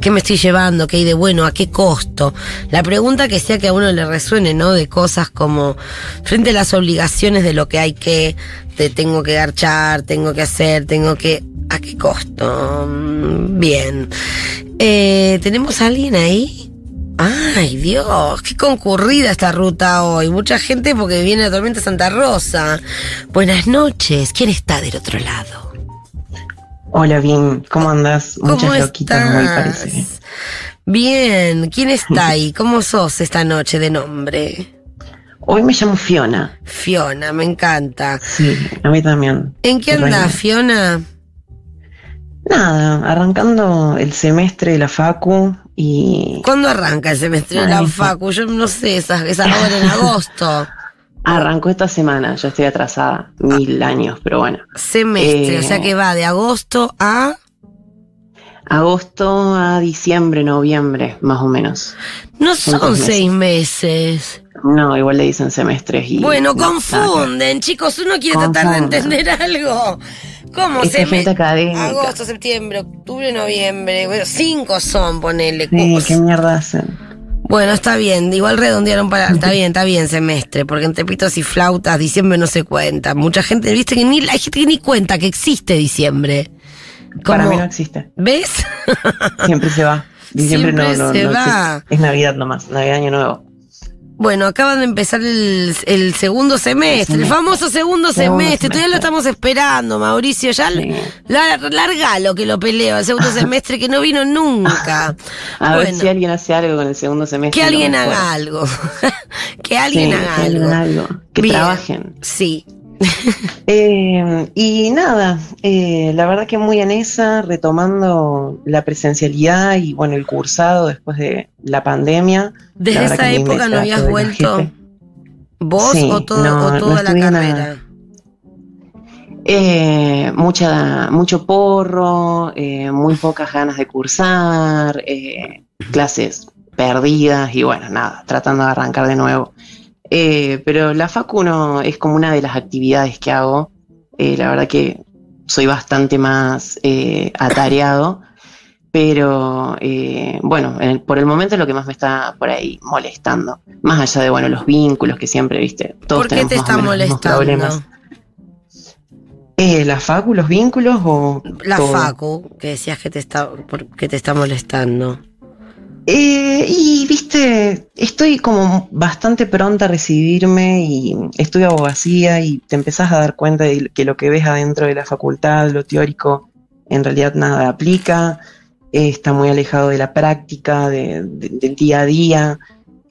¿Qué me estoy llevando? ¿Qué hay de bueno? ¿A qué costo? La pregunta que sea que a uno le resuene, ¿no? De cosas como frente a las obligaciones de lo que hay que, te tengo que garchar, tengo que hacer, tengo que... ¿A qué costo? Mm, Bien. Eh, ¿Tenemos a alguien ahí? Ay, Dios, qué concurrida esta ruta hoy. Mucha gente porque viene la tormenta Santa Rosa. Buenas noches. ¿Quién está del otro lado? Hola, bien, ¿cómo andas? ¿Cómo Muchas loquitas, estás? me parece. Bien, ¿quién está ahí? ¿Cómo sos esta noche de nombre? Hoy me llamo Fiona. Fiona, me encanta. Sí, a mí también. ¿En qué andás, Fiona? Nada, arrancando el semestre de la Facu y ¿Cuándo arranca el semestre de la Facu? Yo no sé, esas, esas horas en agosto. Arrancó esta semana, yo estoy atrasada mil años, pero bueno. Semestre, Eh, o sea que va de agosto a... Agosto a diciembre, noviembre, más o menos. No Son seis meses. No, igual le dicen semestres y. Bueno, no, confunden, chicos. Uno quiere tratar de entender algo. ¿Cómo Esta se. Agosto, septiembre, octubre, noviembre. Bueno, cinco son, ponele. Sí, ¿Cómo ¿qué mierda hacen? Bueno, está bien. Igual redondearon para. Está bien, está bien, semestre. Porque entre pitos y flautas, diciembre no se cuenta. Mucha gente, viste que ni. Hay gente que ni cuenta que existe diciembre. Para mí no existe. ¿Ves? Siempre se va. Diciembre no, no, se no va. existe. Es Navidad nomás, Navidad Año Nuevo. Bueno, acaban de empezar el, el segundo semestre, el famoso segundo, Segundo semestre. Todavía lo semestre. estamos esperando, Mauricio. Ya Sí. la- largalo que lo peleo, el segundo semestre que no vino nunca. A ver si alguien hace algo con el segundo semestre. que alguien haga algo. que Sí, alguien que haga alguien algo. algo. Que Bien. trabajen. Sí. Eh, y nada, eh, la verdad que muy en esa, retomando la presencialidad y bueno, el cursado después de la pandemia. Desde esa época no habías vuelto. ¿Vos Sí, o, todo, no, o no toda la carrera? nada. Eh, mucha, mucho porro, eh, muy pocas ganas de cursar, eh, clases perdidas y bueno, nada, tratando de arrancar de nuevo. Eh, pero la facu no es como una de las actividades que hago. Eh, la verdad que soy bastante más eh, atareado, pero eh, bueno, en el- por el momento es lo que más me está por ahí molestando. Más allá de bueno los vínculos que siempre, viste, todos ¿Por qué tenemos te más o está menos mismos problemas. molestando? Eh, ¿La facu, los vínculos o La todo? Facu, que decías que te está, que te está molestando. Eh, y viste, estoy como bastante pronta a recibirme y estudio abogacía y te empezás a dar cuenta de que lo que ves adentro de la facultad, lo teórico, en realidad nada aplica, eh, está muy alejado de la práctica, de- de- del día a día.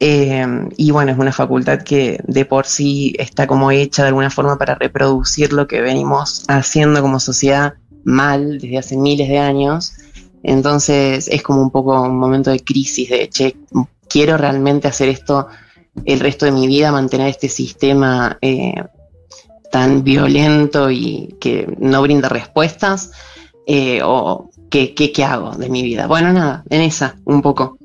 eh, y bueno, es una facultad que de por sí está como hecha de alguna forma para reproducir lo que venimos haciendo como sociedad mal desde hace miles de años. Entonces es como un poco un momento de crisis de, che, quiero realmente hacer esto el resto de mi vida, mantener este sistema eh, tan violento y que no brinda respuestas, eh, o qué, qué, qué hago de mi vida. Bueno, nada, en esa, un poco.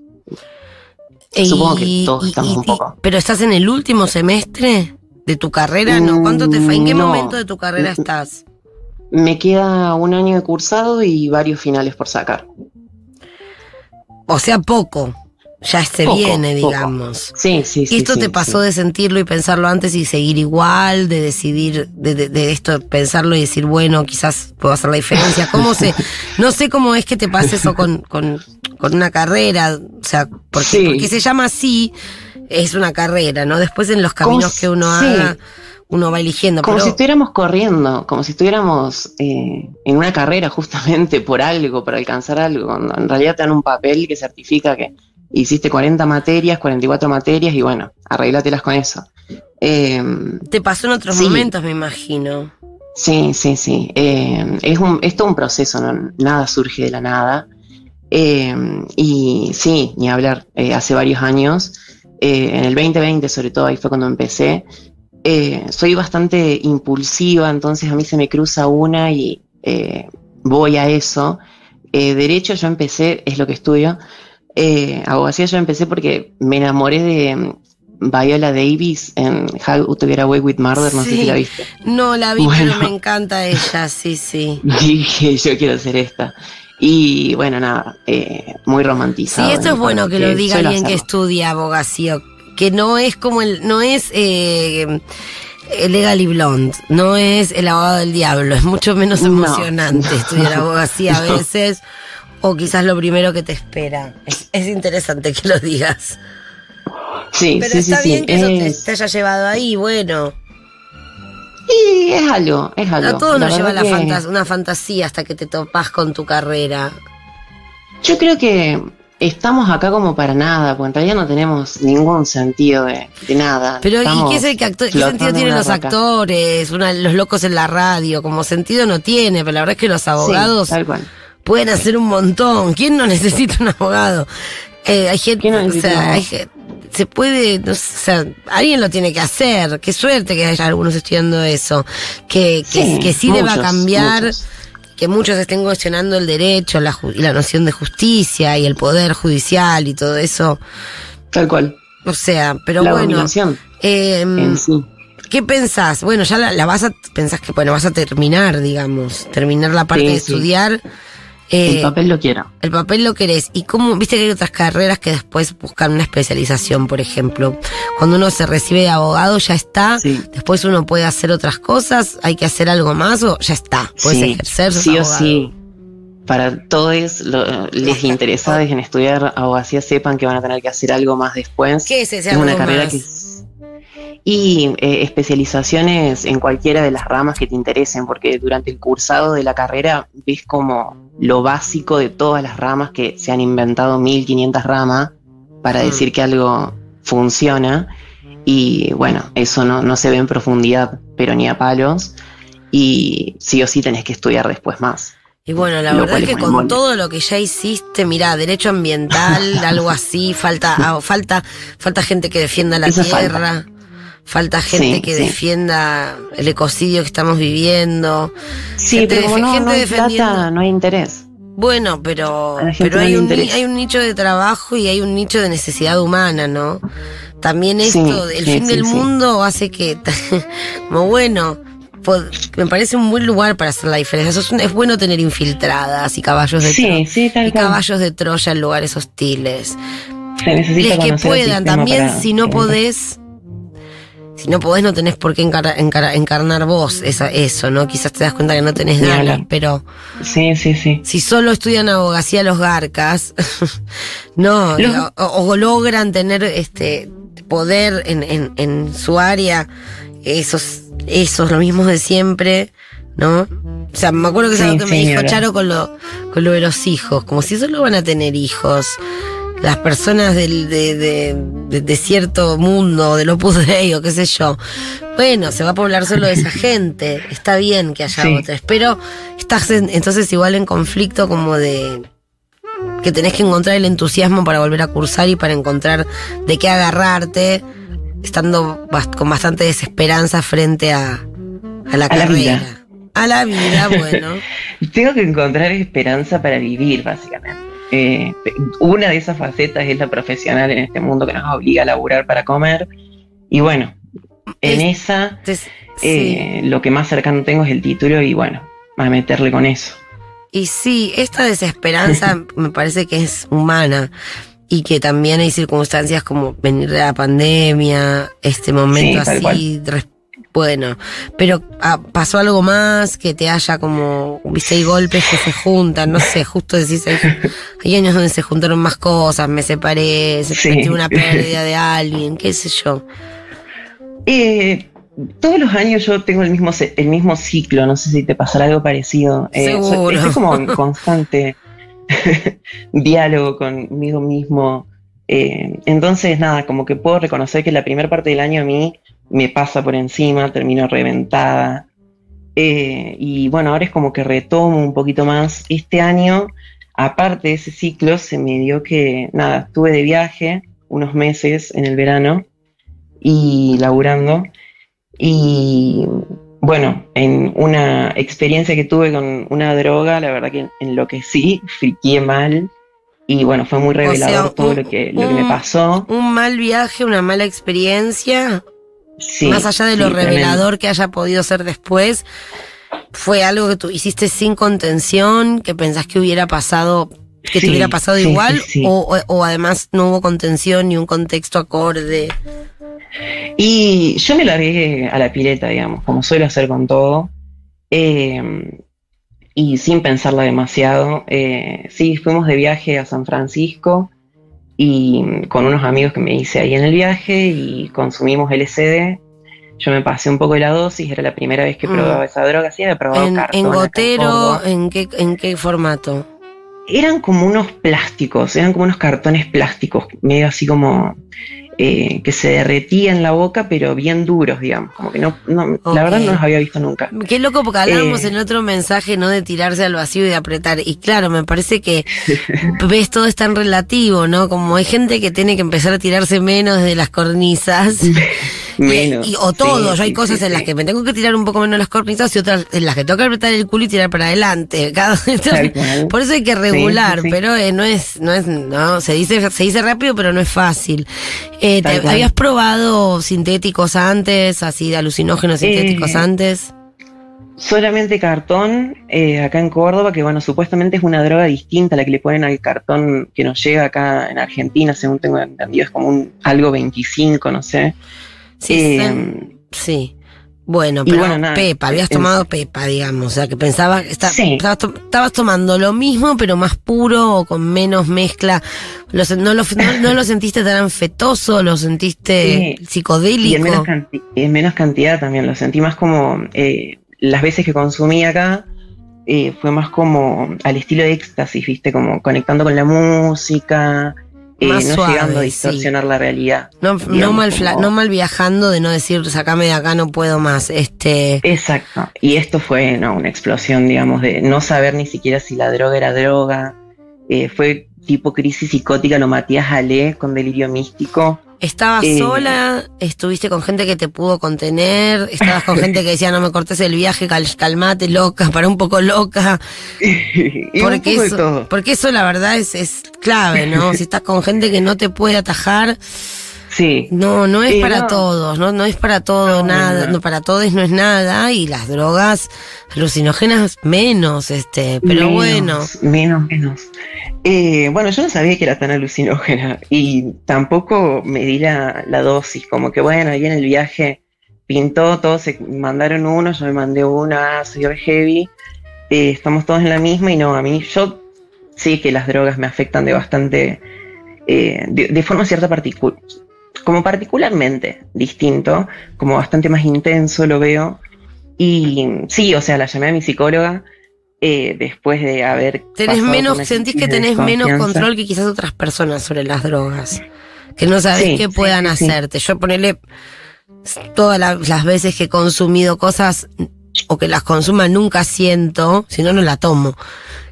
Supongo que todos estamos un poco. ¿Pero estás en el último semestre de tu carrera? ¿No? ¿Cuánto te fa- ¿En qué Mm, no. momento de tu carrera Mm, estás? Me queda un año de cursado y varios finales por sacar. O sea, poco. Ya se Poco, viene, poco. digamos. Sí, sí, sí. ¿Y esto sí, te pasó sí. de sentirlo y pensarlo antes y seguir igual, de decidir, de, de- de esto, pensarlo y decir, bueno, quizás puedo hacer la diferencia? ¿Cómo se, no sé cómo es que te pasa eso con, con, con una carrera, o sea, porque, Sí. porque se llama así, es una carrera, ¿no? Después en los caminos que uno sí. haga, uno va eligiendo, Como pero si estuviéramos corriendo, como si estuviéramos eh, en una carrera justamente por algo, por alcanzar algo. cuando en realidad te dan un papel que certifica que hiciste 40 materias, 44 materias y bueno, arréglatelas con eso. Eh, te pasó en otros Sí. momentos, me imagino. Sí, sí, sí. Eh, es, un, es todo un proceso, ¿no? nada surge de la nada. Eh, y sí, ni hablar, eh, hace varios años, eh, en el 2020 sobre todo, ahí fue cuando empecé, eh, soy bastante impulsiva, entonces a mí se me cruza una y eh, voy a eso. Eh, derecho yo empecé, es lo que estudio, abogacía yo empecé porque me enamoré de mm, Viola Davis en How to Get Away with Murder, no sé Sí. si la viste. No la vi, Bueno. pero me encanta ella, sí, sí. dije yo quiero hacer esta. Y bueno, nada, muy Sí, romantizado. esto de es bueno que lo diga alguien que estudia abogacía, que no es como el, no es eh, eh, Legally Blonde, no es el abogado del diablo, es mucho menos No. emocionante estudiar abogacía a veces, o quizás lo primero que te espera. Es, es interesante que lo digas. Sí, Pero sí, está sí, bien que eso te, es- te haya llevado ahí, bueno. Y es algo, es algo. A todos La nos lleva la que fantas- una fantasía hasta que te topas con tu carrera. Yo creo que estamos acá como para nada, porque en realidad no tenemos ningún sentido de, de nada. Pero ¿y Estamos qué, es el que acto- qué sentido en tienen los roca. actores, una- los locos en la radio? Como sentido no tiene, pero la verdad es que los Sí, abogados tal cual. pueden hacer un montón. ¿Quién no necesita un abogado? Eh, hay gente, ¿Quién no o sea, hay se puede, no sé, o sea, alguien lo tiene que hacer. Qué suerte que haya algunos estudiando eso. Que, que, Sí, que sí deba muchos, cambiar. muchos. Que muchos estén cuestionando el derecho la la noción de justicia y el poder judicial y todo eso. Tal cual. O sea, pero la bueno. eh, en sí. ¿Qué pensás? Bueno, ya la, la vas a, pensás que, bueno, vas a terminar, digamos, terminar la parte Sí, de sí. estudiar. Eh, el papel lo quiero. el papel lo querés. ¿Y cómo? Viste que hay otras carreras que después buscan una especialización, por ejemplo. Cuando uno se recibe de abogado ya está. Sí. Después uno puede hacer otras cosas. Hay que hacer algo más o ya está. Puedes Sí, ejercer. sos sí o sí. Para todos lo- les interesados en estudiar abogacía sepan que van a tener que hacer algo más después. ¿Qué es ese es una carrera más? que y eh, especializaciones en cualquiera de las ramas que te interesen, porque durante el cursado de la carrera ves como lo básico de todas las ramas que se han inventado 1500 ramas para Mm. decir que algo funciona. Y bueno, eso no, no se ve en profundidad, pero ni a palos. Y sí o sí tenés que estudiar después más. Y bueno, la Lo verdad es que con todo lo que ya hiciste, mirá, derecho ambiental, algo así, falta, ah, falta, falta gente que defienda la tierra, falta gente Sí, que sí. defienda el ecocidio que estamos viviendo. Sí, Gente pero como no, gente no hay plata, no hay interés. Bueno, pero, gente pero no hay, un, hay un nicho de trabajo y hay un nicho de necesidad humana, ¿no? También Sí, esto, el fin del mundo hace que, como bueno, me parece un buen lugar para hacer la diferencia. Es, un- es bueno tener infiltradas y caballos de Sí, Tro- sí, tal y cual. caballos de Troya en lugares hostiles. Se necesita Les que puedan, también para- si no podés, si no podés no tenés por qué encara- encara- encarnar vos esa, eso, ¿no? Quizás te das cuenta que no tenés ganas, pero Sí, sí, sí. si solo estudian abogacía los garcas, no, Los- o, o logran tener este poder en, en, en su área, esos, esos, lo mismos de siempre, ¿no? O sea, me acuerdo que es Sí, algo que me dijo. Charo con lo, con lo de los hijos, como si solo van a tener hijos. Las personas del, de, de, de- de cierto mundo, del Opus Dei o qué sé yo. Bueno, se va a poblar solo de esa gente. Está bien que haya Sí. otras. Pero estás en- entonces igual en conflicto como de que tenés que encontrar el entusiasmo para volver a cursar y para encontrar de qué agarrarte, estando bast- con bastante desesperanza frente a, a la A la carrera. vida. A la vida, bueno. Tengo que encontrar esperanza para vivir, básicamente. Eh, una de esas facetas es la profesional en este mundo que nos obliga a laburar para comer. Y bueno, en Es- esa sí. eh, lo que más cercano tengo es el título y bueno, a meterle con eso. Y sí, esta desesperanza me parece que es humana y que también hay circunstancias como venir de la pandemia, este momento Sí, así, bueno, pero ah, pasó algo más que te haya como, viste, hay golpes que se juntan, no sé, justo decís, hay, hay años donde se juntaron más cosas, me separé, se Sí. sentí una pérdida de alguien, qué sé yo. Eh, todos los años yo tengo el mismo, el mismo ciclo, no sé si te pasará algo parecido. Eh, Seguro. Estoy como en constante diálogo conmigo mismo. Eh, entonces, nada, como que puedo reconocer que la primera parte del año a mí me pasa por encima, termino reventada. Eh, y bueno, ahora es como que retomo un poquito más. Este año, aparte de ese ciclo, se me dio que, nada, estuve de viaje unos meses en el verano y laburando. Y bueno, en una experiencia que tuve con una droga, la verdad que enloquecí, friqué mal. Y bueno, fue muy revelador sea, todo lo que, lo que me pasó. Un mal viaje, una mala experiencia, Sí, más allá de lo sí, revelador que haya podido ser después, fue algo que tú hiciste sin contención, que pensás que hubiera pasado, que te hubiera pasado igual. O, o- o además no hubo contención ni un contexto acorde. Y yo me largué a la pileta, digamos, como suelo hacer con todo, eh, y sin pensarla demasiado. Eh, sí, fuimos de viaje a San Francisco y con unos amigos que me hice ahí en el viaje y consumimos LSD. Yo me pasé un poco de la dosis, era la primera vez que Mm. probaba esa droga, sí, había probado En, cartón en gotero. ¿en qué, ¿en qué formato? eran como unos plásticos, eran como unos cartones plásticos, medio así como eh, que se derretía en la boca, pero bien duros, digamos. Como que no, no la verdad no los había visto nunca. Qué loco porque hablábamos Eh. en otro mensaje, ¿no? De tirarse al vacío y de apretar. Y claro, me parece que ves todo es tan relativo, ¿no? Como hay gente que tiene que empezar a tirarse menos de las cornisas. Menos. Y, y- o todo, Sí, yo hay sí, cosas sí, en las que me tengo que tirar un poco menos las cornisas y otras en las que tengo que apretar el culo y tirar para adelante. Cada, por eso hay que regular, pero eh, no es, no es, no, se dice, se dice rápido, pero no es fácil. Eh, te-. ¿Habías probado sintéticos antes, así de alucinógenos sintéticos Eh, antes? Solamente cartón eh, acá en Córdoba, que bueno, supuestamente es una droga distinta a la que le ponen al cartón que nos llega acá en Argentina, según tengo entendido, es como un algo 25, no sé. Sí, eh, sí. Bueno, y pero bueno, nada, Pepa, habías tomado Pepa, digamos, o sea, que pensabas Sí. estabas, to- estabas tomando lo mismo, pero más puro o con menos mezcla. Lo no, lo, no, no lo sentiste tan anfetoso, lo sentiste Sí. psicodélico. Y en menos, en menos cantidad también, lo sentí más como eh, las veces que consumí acá, eh, fue más como al estilo de éxtasis, viste, como conectando con la música, eh, Más no suave, llegando a sí. distorsionar la realidad. no, no, digamos, mal fla- como- no mal viajando de no decir, sacame de acá, no puedo más. Este, Exacto. Y esto fue no, una explosión, digamos, de no saber ni siquiera si la droga era droga. Eh, fue tipo crisis psicótica, lo Matías Ale con delirio místico. ¿Estabas Eh. sola? ¿Estuviste con gente que te pudo contener? ¿Estabas con gente que decía, no me cortes el viaje, cal- calmate, loca, para un poco loca? y porque, poco eso, todo. porque eso la verdad es, es clave, ¿no? si estás con gente que no te puede atajar, Sí. no, no es Eh, para no. todos, no, no es para todo No, nada, no. para todos no es nada, y las drogas alucinógenas menos, este, pero Menos, bueno. Menos, menos. Eh, bueno, yo no sabía que era tan alucinógena y tampoco me di la, la dosis, como que bueno, ahí en el viaje pintó, todos se mandaron uno, yo me mandé una, soy re heavy, eh, estamos todos en la misma y no, a mí yo sí que las drogas me afectan de bastante, eh, de, de forma cierta particular, como particularmente distinto, como bastante más intenso lo veo. Y sí, o sea, la llamé a mi psicóloga eh, después de haber. Tenés menos, sentís que tenés menos control que quizás otras personas sobre las drogas. Que no sabés Sí, qué puedan sí, sí. hacerte. Yo ponele todas la- las veces que he consumido cosas o que las consuma nunca siento, si no, no la tomo.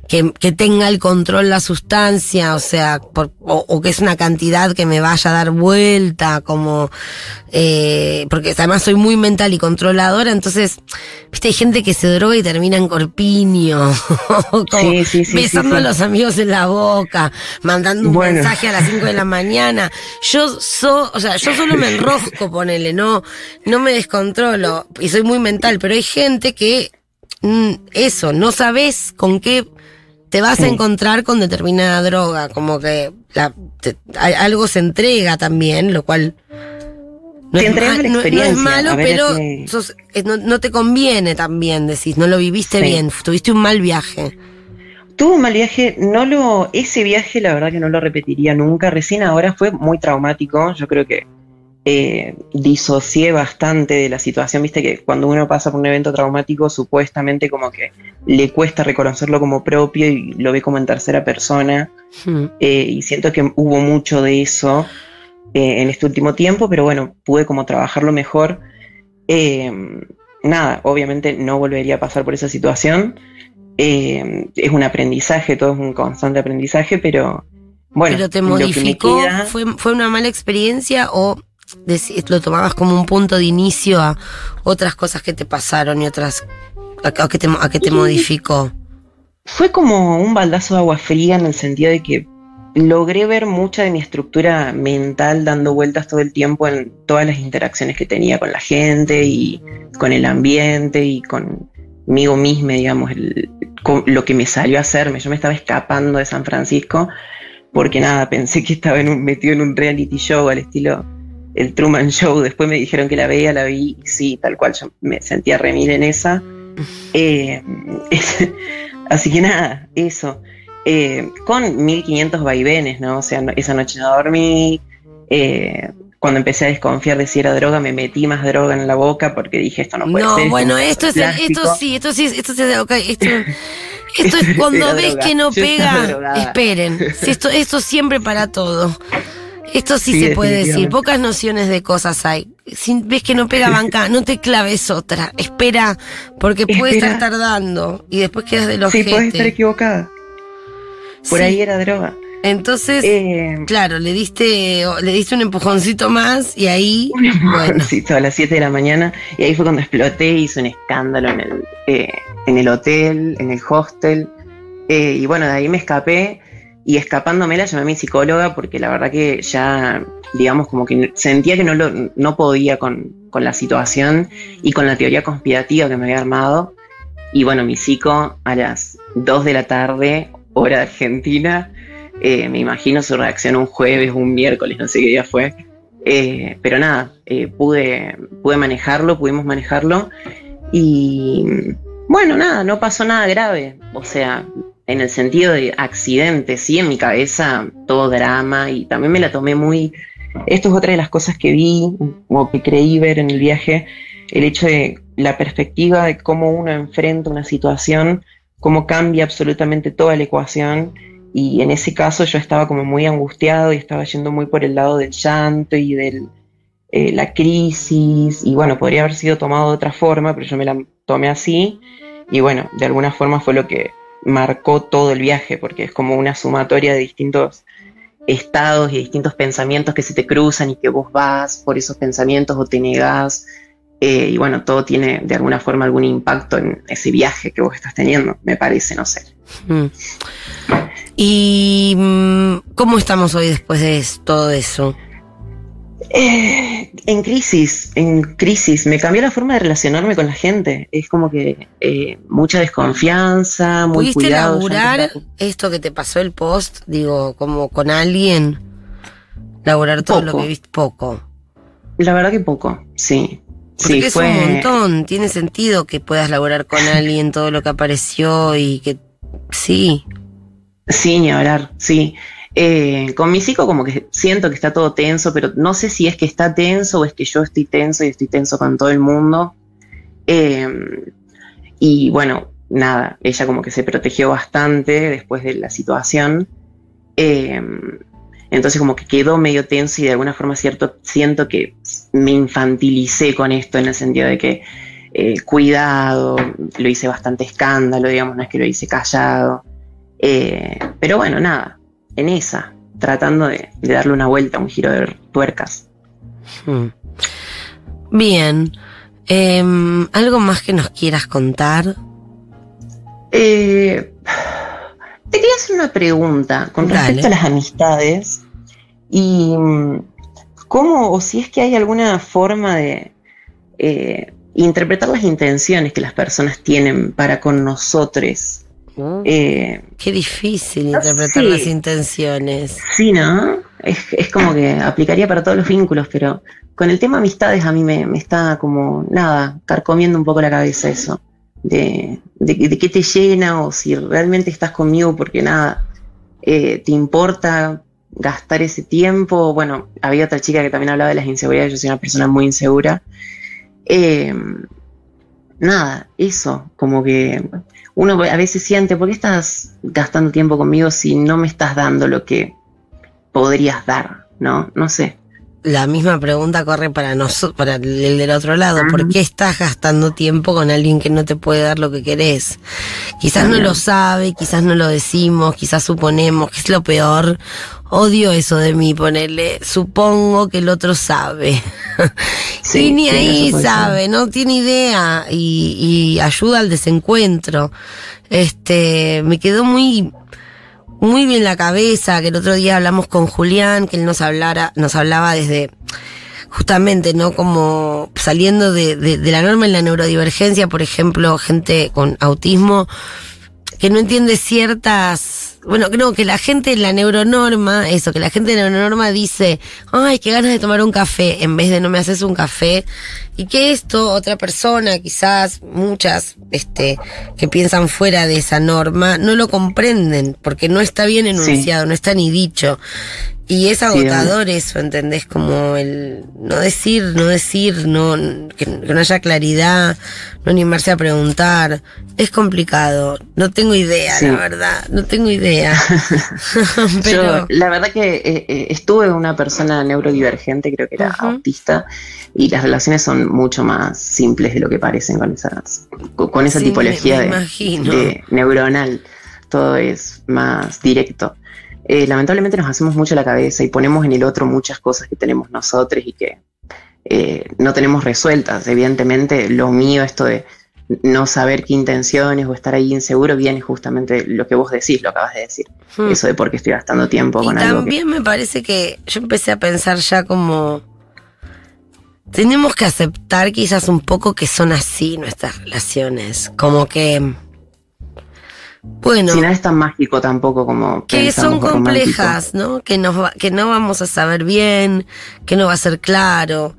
Que, que tenga el control la sustancia, o sea, por- o, o que es una cantidad que me vaya a dar vuelta, como, eh, porque además soy muy mental y controladora, entonces, viste, hay gente que se droga y termina en corpiño, como Sí, sí, sí, besando a los amigos en la boca, mandando un Bueno. mensaje a las 5 de la mañana. Yo so, o sea, yo solo me enrosco, ponele, no, no me descontrolo y soy muy mental, pero hay gente que mm, eso, no sabes con qué te vas a encontrar con determinada droga, como que la, te- hay- algo se entrega también, lo cual no, Te es, entregas ma- la no- no es experiencia, malo, ver pero sos- no, no te conviene también, decís, no lo viviste Sí. bien, tuviste un mal viaje. Tuve un mal viaje, no lo, ese viaje la verdad que no lo repetiría nunca. Recién ahora fue muy traumático. Yo creo que eh, disocié bastante de la situación. Viste que cuando uno pasa por un evento traumático, supuestamente como que le cuesta reconocerlo como propio y lo ve como en tercera persona. Hmm. Eh, y siento que hubo mucho de eso eh, en este último tiempo, pero bueno, pude como trabajarlo mejor. Nada, obviamente no volvería a pasar por esa situación. Es un aprendizaje, todo es un constante aprendizaje, pero bueno, pero te modificó, queda- ¿fue, ¿fue una mala experiencia o lo tomabas como un punto de inicio a otras cosas que te pasaron y otras a, a que te, a que te modificó? Fue como un baldazo de agua fría en el sentido de que logré ver mucha de mi estructura mental dando vueltas todo el tiempo en todas las interacciones que tenía con la gente y con el ambiente y conmigo misma, digamos, el- con lo que me salió a hacerme. Yo me estaba escapando de San Francisco porque nada, pensé que estaba en un- metido en un reality show al estilo el Truman Show. Después me dijeron que la veía, la vi y sí, tal cual, yo me sentía remil en esa. Eh, así que nada, eso. Eh, con 1500 vaivenes, ¿no? O sea, no- esa noche no dormí. eh, cuando empecé a desconfiar de si era droga, me metí más droga en la boca porque dije, esto no puede No, ser. bueno, esto es el- esto plástico". sí, esto sí, esto sí, ok, esto, esto es cuando ves droga. que no Yo pega, esperen, si esto, esto siempre para todo. Esto sí, Sí, se puede decir, pocas nociones de cosas hay. Si ves que no pega banca, no te claves otra. Espera, porque puede estar tardando y después quedas de los Sí, puedes estar equivocada. Por ahí era droga. Entonces, Eh, claro, le diste, le diste un empujoncito más y ahí, un bueno, empujoncito a las 7 de la mañana y ahí fue cuando exploté, hice un escándalo en el, eh, en el hotel, en el hostel. eh, y bueno, de ahí me escapé y escapándome la llamé a mi psicóloga porque la verdad que ya, digamos, como que sentía que no, lo, no podía con, con la situación y con la teoría conspirativa que me había armado. Y bueno, mi psico a las 2 de la tarde, hora de Argentina, eh, me imagino su reacción un jueves, un miércoles, no sé qué día fue. Eh, pero nada, eh, pude, pude manejarlo, pudimos manejarlo. Y bueno, nada, no pasó nada grave. O sea, en el sentido de accidente, sí, en mi cabeza todo drama y también me la tomé muy... Esto es otra de las cosas que vi o que creí ver en el viaje, el hecho de la perspectiva de cómo uno enfrenta una situación, cómo cambia absolutamente toda la ecuación. Y en ese caso yo estaba como muy angustiado y estaba yendo muy por el lado del llanto y de la crisis. Y bueno, podría haber sido tomado de otra forma, pero yo me la tomé así. Y bueno, de alguna forma fue lo que marcó todo el viaje, porque es como una sumatoria de distintos estados y distintos pensamientos que se te cruzan y que vos vas por esos pensamientos o te negás. Eh, y bueno, todo tiene de alguna forma algún impacto en ese viaje que vos estás teniendo, me parece, no sé. Mm. ¿Y mm, cómo estamos hoy después de todo eso? Eh, en crisis, en crisis, me cambió la forma de relacionarme con la gente. Es como que eh, mucha desconfianza, muy ¿Pudiste cuidado. laburar empecé esto que te pasó el post, digo, como con alguien? Laburar todo lo que viste poco. La verdad que poco, sí. Porque Sí, es fue. un montón, tiene sentido que puedas laburar con alguien todo lo que apareció y que sí. Sí, ni hablar, sí. Eh, con mi psico como que siento que está todo tenso, pero no sé si es que está tenso o es que yo estoy tenso y estoy tenso con todo el mundo. Eh, y bueno, nada, ella como que se protegió bastante después de la situación. Eh, entonces como que quedó medio tenso y de alguna forma cierto, siento que me infantilicé con esto en el sentido de que cuidado, lo hice bastante escándalo, digamos, no es que lo hice callado. Pero bueno, nada, en esa, tratando de, de darle una vuelta, un giro de tuercas. Mm. Bien. Em, ¿Algo más que nos quieras contar? Eh, te quería hacer una pregunta con Dale. respecto a las amistades y mm, cómo o si es que hay alguna forma de eh, interpretar las intenciones que las personas tienen para con nosotros. Eh, Qué difícil interpretar las intenciones. Sí, ¿no? Es, es como que aplicaría para todos los vínculos, pero con el tema amistades a mí me, me está como, nada, carcomiendo un poco la cabeza eso. De, de, de qué te llena o si realmente estás conmigo porque nada, eh, te importa gastar ese tiempo. Bueno, había otra chica que también hablaba de las inseguridades, yo soy una persona muy insegura. Eh, nada, eso, como que uno a veces siente, ¿por qué estás gastando tiempo conmigo si no me estás dando lo que podrías dar? ¿No? No sé. La misma pregunta corre para nosotros, para el del otro lado. ¿Por qué estás gastando tiempo con alguien que no te puede dar lo que querés? Quizás no lo sabe, quizás no lo decimos, quizás suponemos, que es lo peor. Odio eso de mí, ponerle, supongo que el otro sabe. Sí, y ni ahí sabe, no tiene idea y, y ayuda al desencuentro. Este, me quedó muy, muy bien la cabeza, que el otro día hablamos con Julián, que él nos hablara, nos hablaba desde justamente, ¿no? Como saliendo de, de, de la norma en la neurodivergencia, por ejemplo, gente con autismo que no entiende ciertas, bueno, creo que la gente en la neuronorma, eso, que la gente en la neuronorma dice, ay, qué ganas de tomar un café, en vez de no me haces un café, y que esto, otra persona, quizás muchas, este, que piensan fuera de esa norma, no lo comprenden, porque no está bien enunciado, no está ni dicho. Y es agotador eso, ¿entendés? Como el no decir, no decir, no, que, que no haya claridad, no animarse a preguntar. Es complicado. No tengo idea, Sí. la verdad. No tengo idea. Idea. Pero, Yo, la verdad que eh, eh, estuve una persona neurodivergente, creo que era autista, y las relaciones son mucho más simples de lo que parecen con esas, con esa Sí, tipología me- me de, imagino. de neuronal. Todo es más directo. Eh, lamentablemente nos hacemos mucho la cabeza y ponemos en el otro muchas cosas que tenemos nosotros y que eh, no tenemos resueltas. Evidentemente, lo mío, esto de no saber qué intenciones o estar ahí inseguro, viene justamente lo que vos decís, lo acabas de decir. hmm. Eso de por qué estoy gastando tiempo Y con algo que... también me parece que yo empecé a pensar ya como tenemos que aceptar quizás un poco que son así nuestras relaciones, como que bueno, Si nada es tan mágico tampoco como que son romántico. complejas, ¿no? Que nos va- que no vamos a saber bien, que no va a ser claro,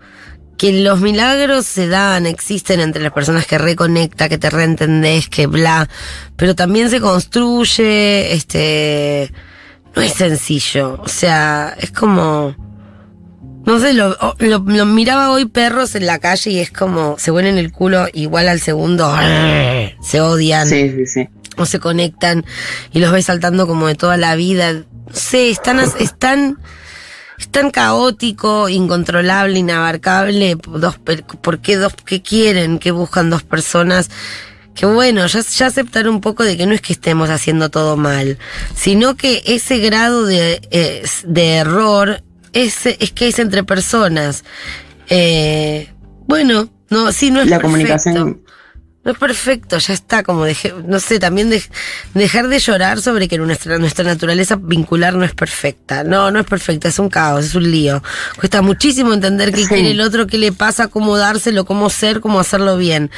que los milagros se dan, existen entre las personas que reconecta, que te reentendés, que bla, pero también se construye, este, no es sencillo, o sea, es como, no sé, lo, lo, lo miraba hoy perros en la calle y es como, se vuelven el culo igual al segundo, se odian Sí, sí, sí. o se conectan y los ves saltando como de toda la vida. No sé, es tan, es tan, caótico, incontrolable, inabarcable. Dos, ¿Por qué dos? ¿Qué quieren? ¿Qué buscan dos personas? Que bueno, ya, ya aceptar un poco de que no es que estemos haciendo todo mal, sino que ese grado de, eh, de error es, es que es entre personas. Eh, bueno, no, sí, no es La perfecto. comunicación, No es perfecto, ya está, como deje, no sé, también dej- dejar de llorar sobre que nuestra, nuestra naturaleza vincular no es perfecta. No, no es perfecta, es un caos, es un lío. Cuesta muchísimo entender qué Sí. quiere el otro, qué le pasa, cómo dárselo, cómo ser, cómo hacerlo bien.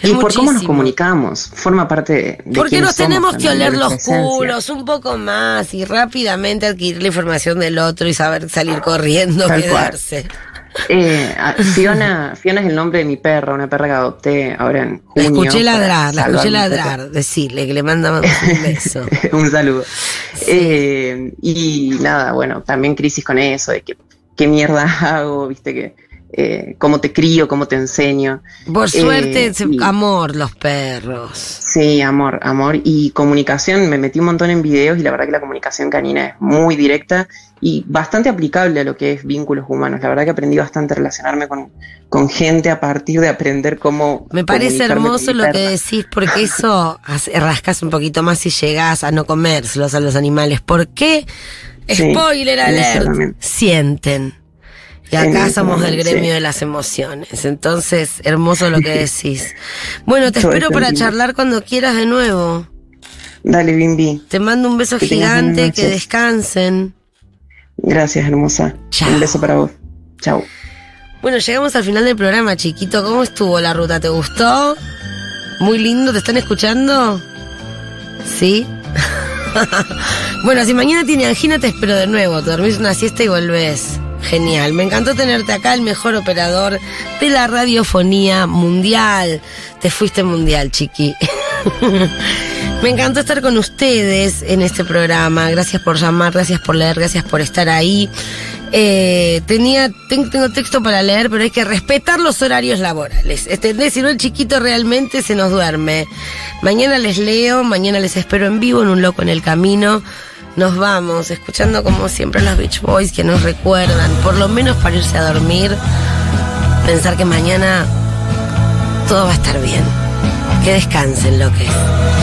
Es y por cómo nos comunicamos, forma parte de, de Porque nos tenemos que de oler los culos un poco más y rápidamente adquirir la información del otro y saber salir corriendo, Tal cual. Eh, Fiona, Fiona es el nombre de mi perra, una perra que adopté ahora en La junio. escuché para ladrar, la escuché ladrar, decirle que le mandamos un beso. un saludo. Eh, y nada, bueno, también crisis con eso, de que qué mierda hago, viste que eh, cómo te crío, cómo te enseño. Por suerte, Eh, y- amor, los perros. Sí, amor, amor. Y comunicación, me metí un montón en videos y la verdad que la comunicación canina es muy directa y bastante aplicable a lo que es vínculos humanos. La verdad que aprendí bastante a relacionarme con, con gente a partir de aprender cómo... Me parece hermoso lo que decís, porque eso rascas un poquito más y llegás a no comérselos a los animales. ¿Por qué? Spoiler alert. Sienten. Y acá somos del también, gremio sí. de las emociones. Entonces, hermoso lo que decís. Bueno, te Todo espero para charlar cuando quieras de nuevo. Dale, Bimbi. Te mando un beso Que gigante, que descansen. Gracias, hermosa. Chao. Un beso para vos. Chao. Bueno, llegamos al final del programa, chiquito. ¿Cómo estuvo la ruta? ¿Te gustó? Muy lindo, ¿te están escuchando? ¿Sí? bueno, si mañana tiene angina, te espero de nuevo. Te dormís una siesta y volvés. Genial. Me encantó tenerte acá, el mejor operador de la radiofonía mundial. Te fuiste mundial, chiqui. Me encantó estar con ustedes en este programa. Gracias por llamar, gracias por leer, gracias por estar ahí. Eh, tenía, ten- tengo texto para leer, pero hay que respetar los horarios laborales. ¿Entendés? Si no, el chiquito realmente se nos duerme. Mañana les leo, mañana les espero en vivo en Un Loco en el Camino. Nos vamos, escuchando como siempre los Beach Boys que nos recuerdan, por lo menos para irse a dormir, pensar que mañana todo va a estar bien. Que descansen, lo que es.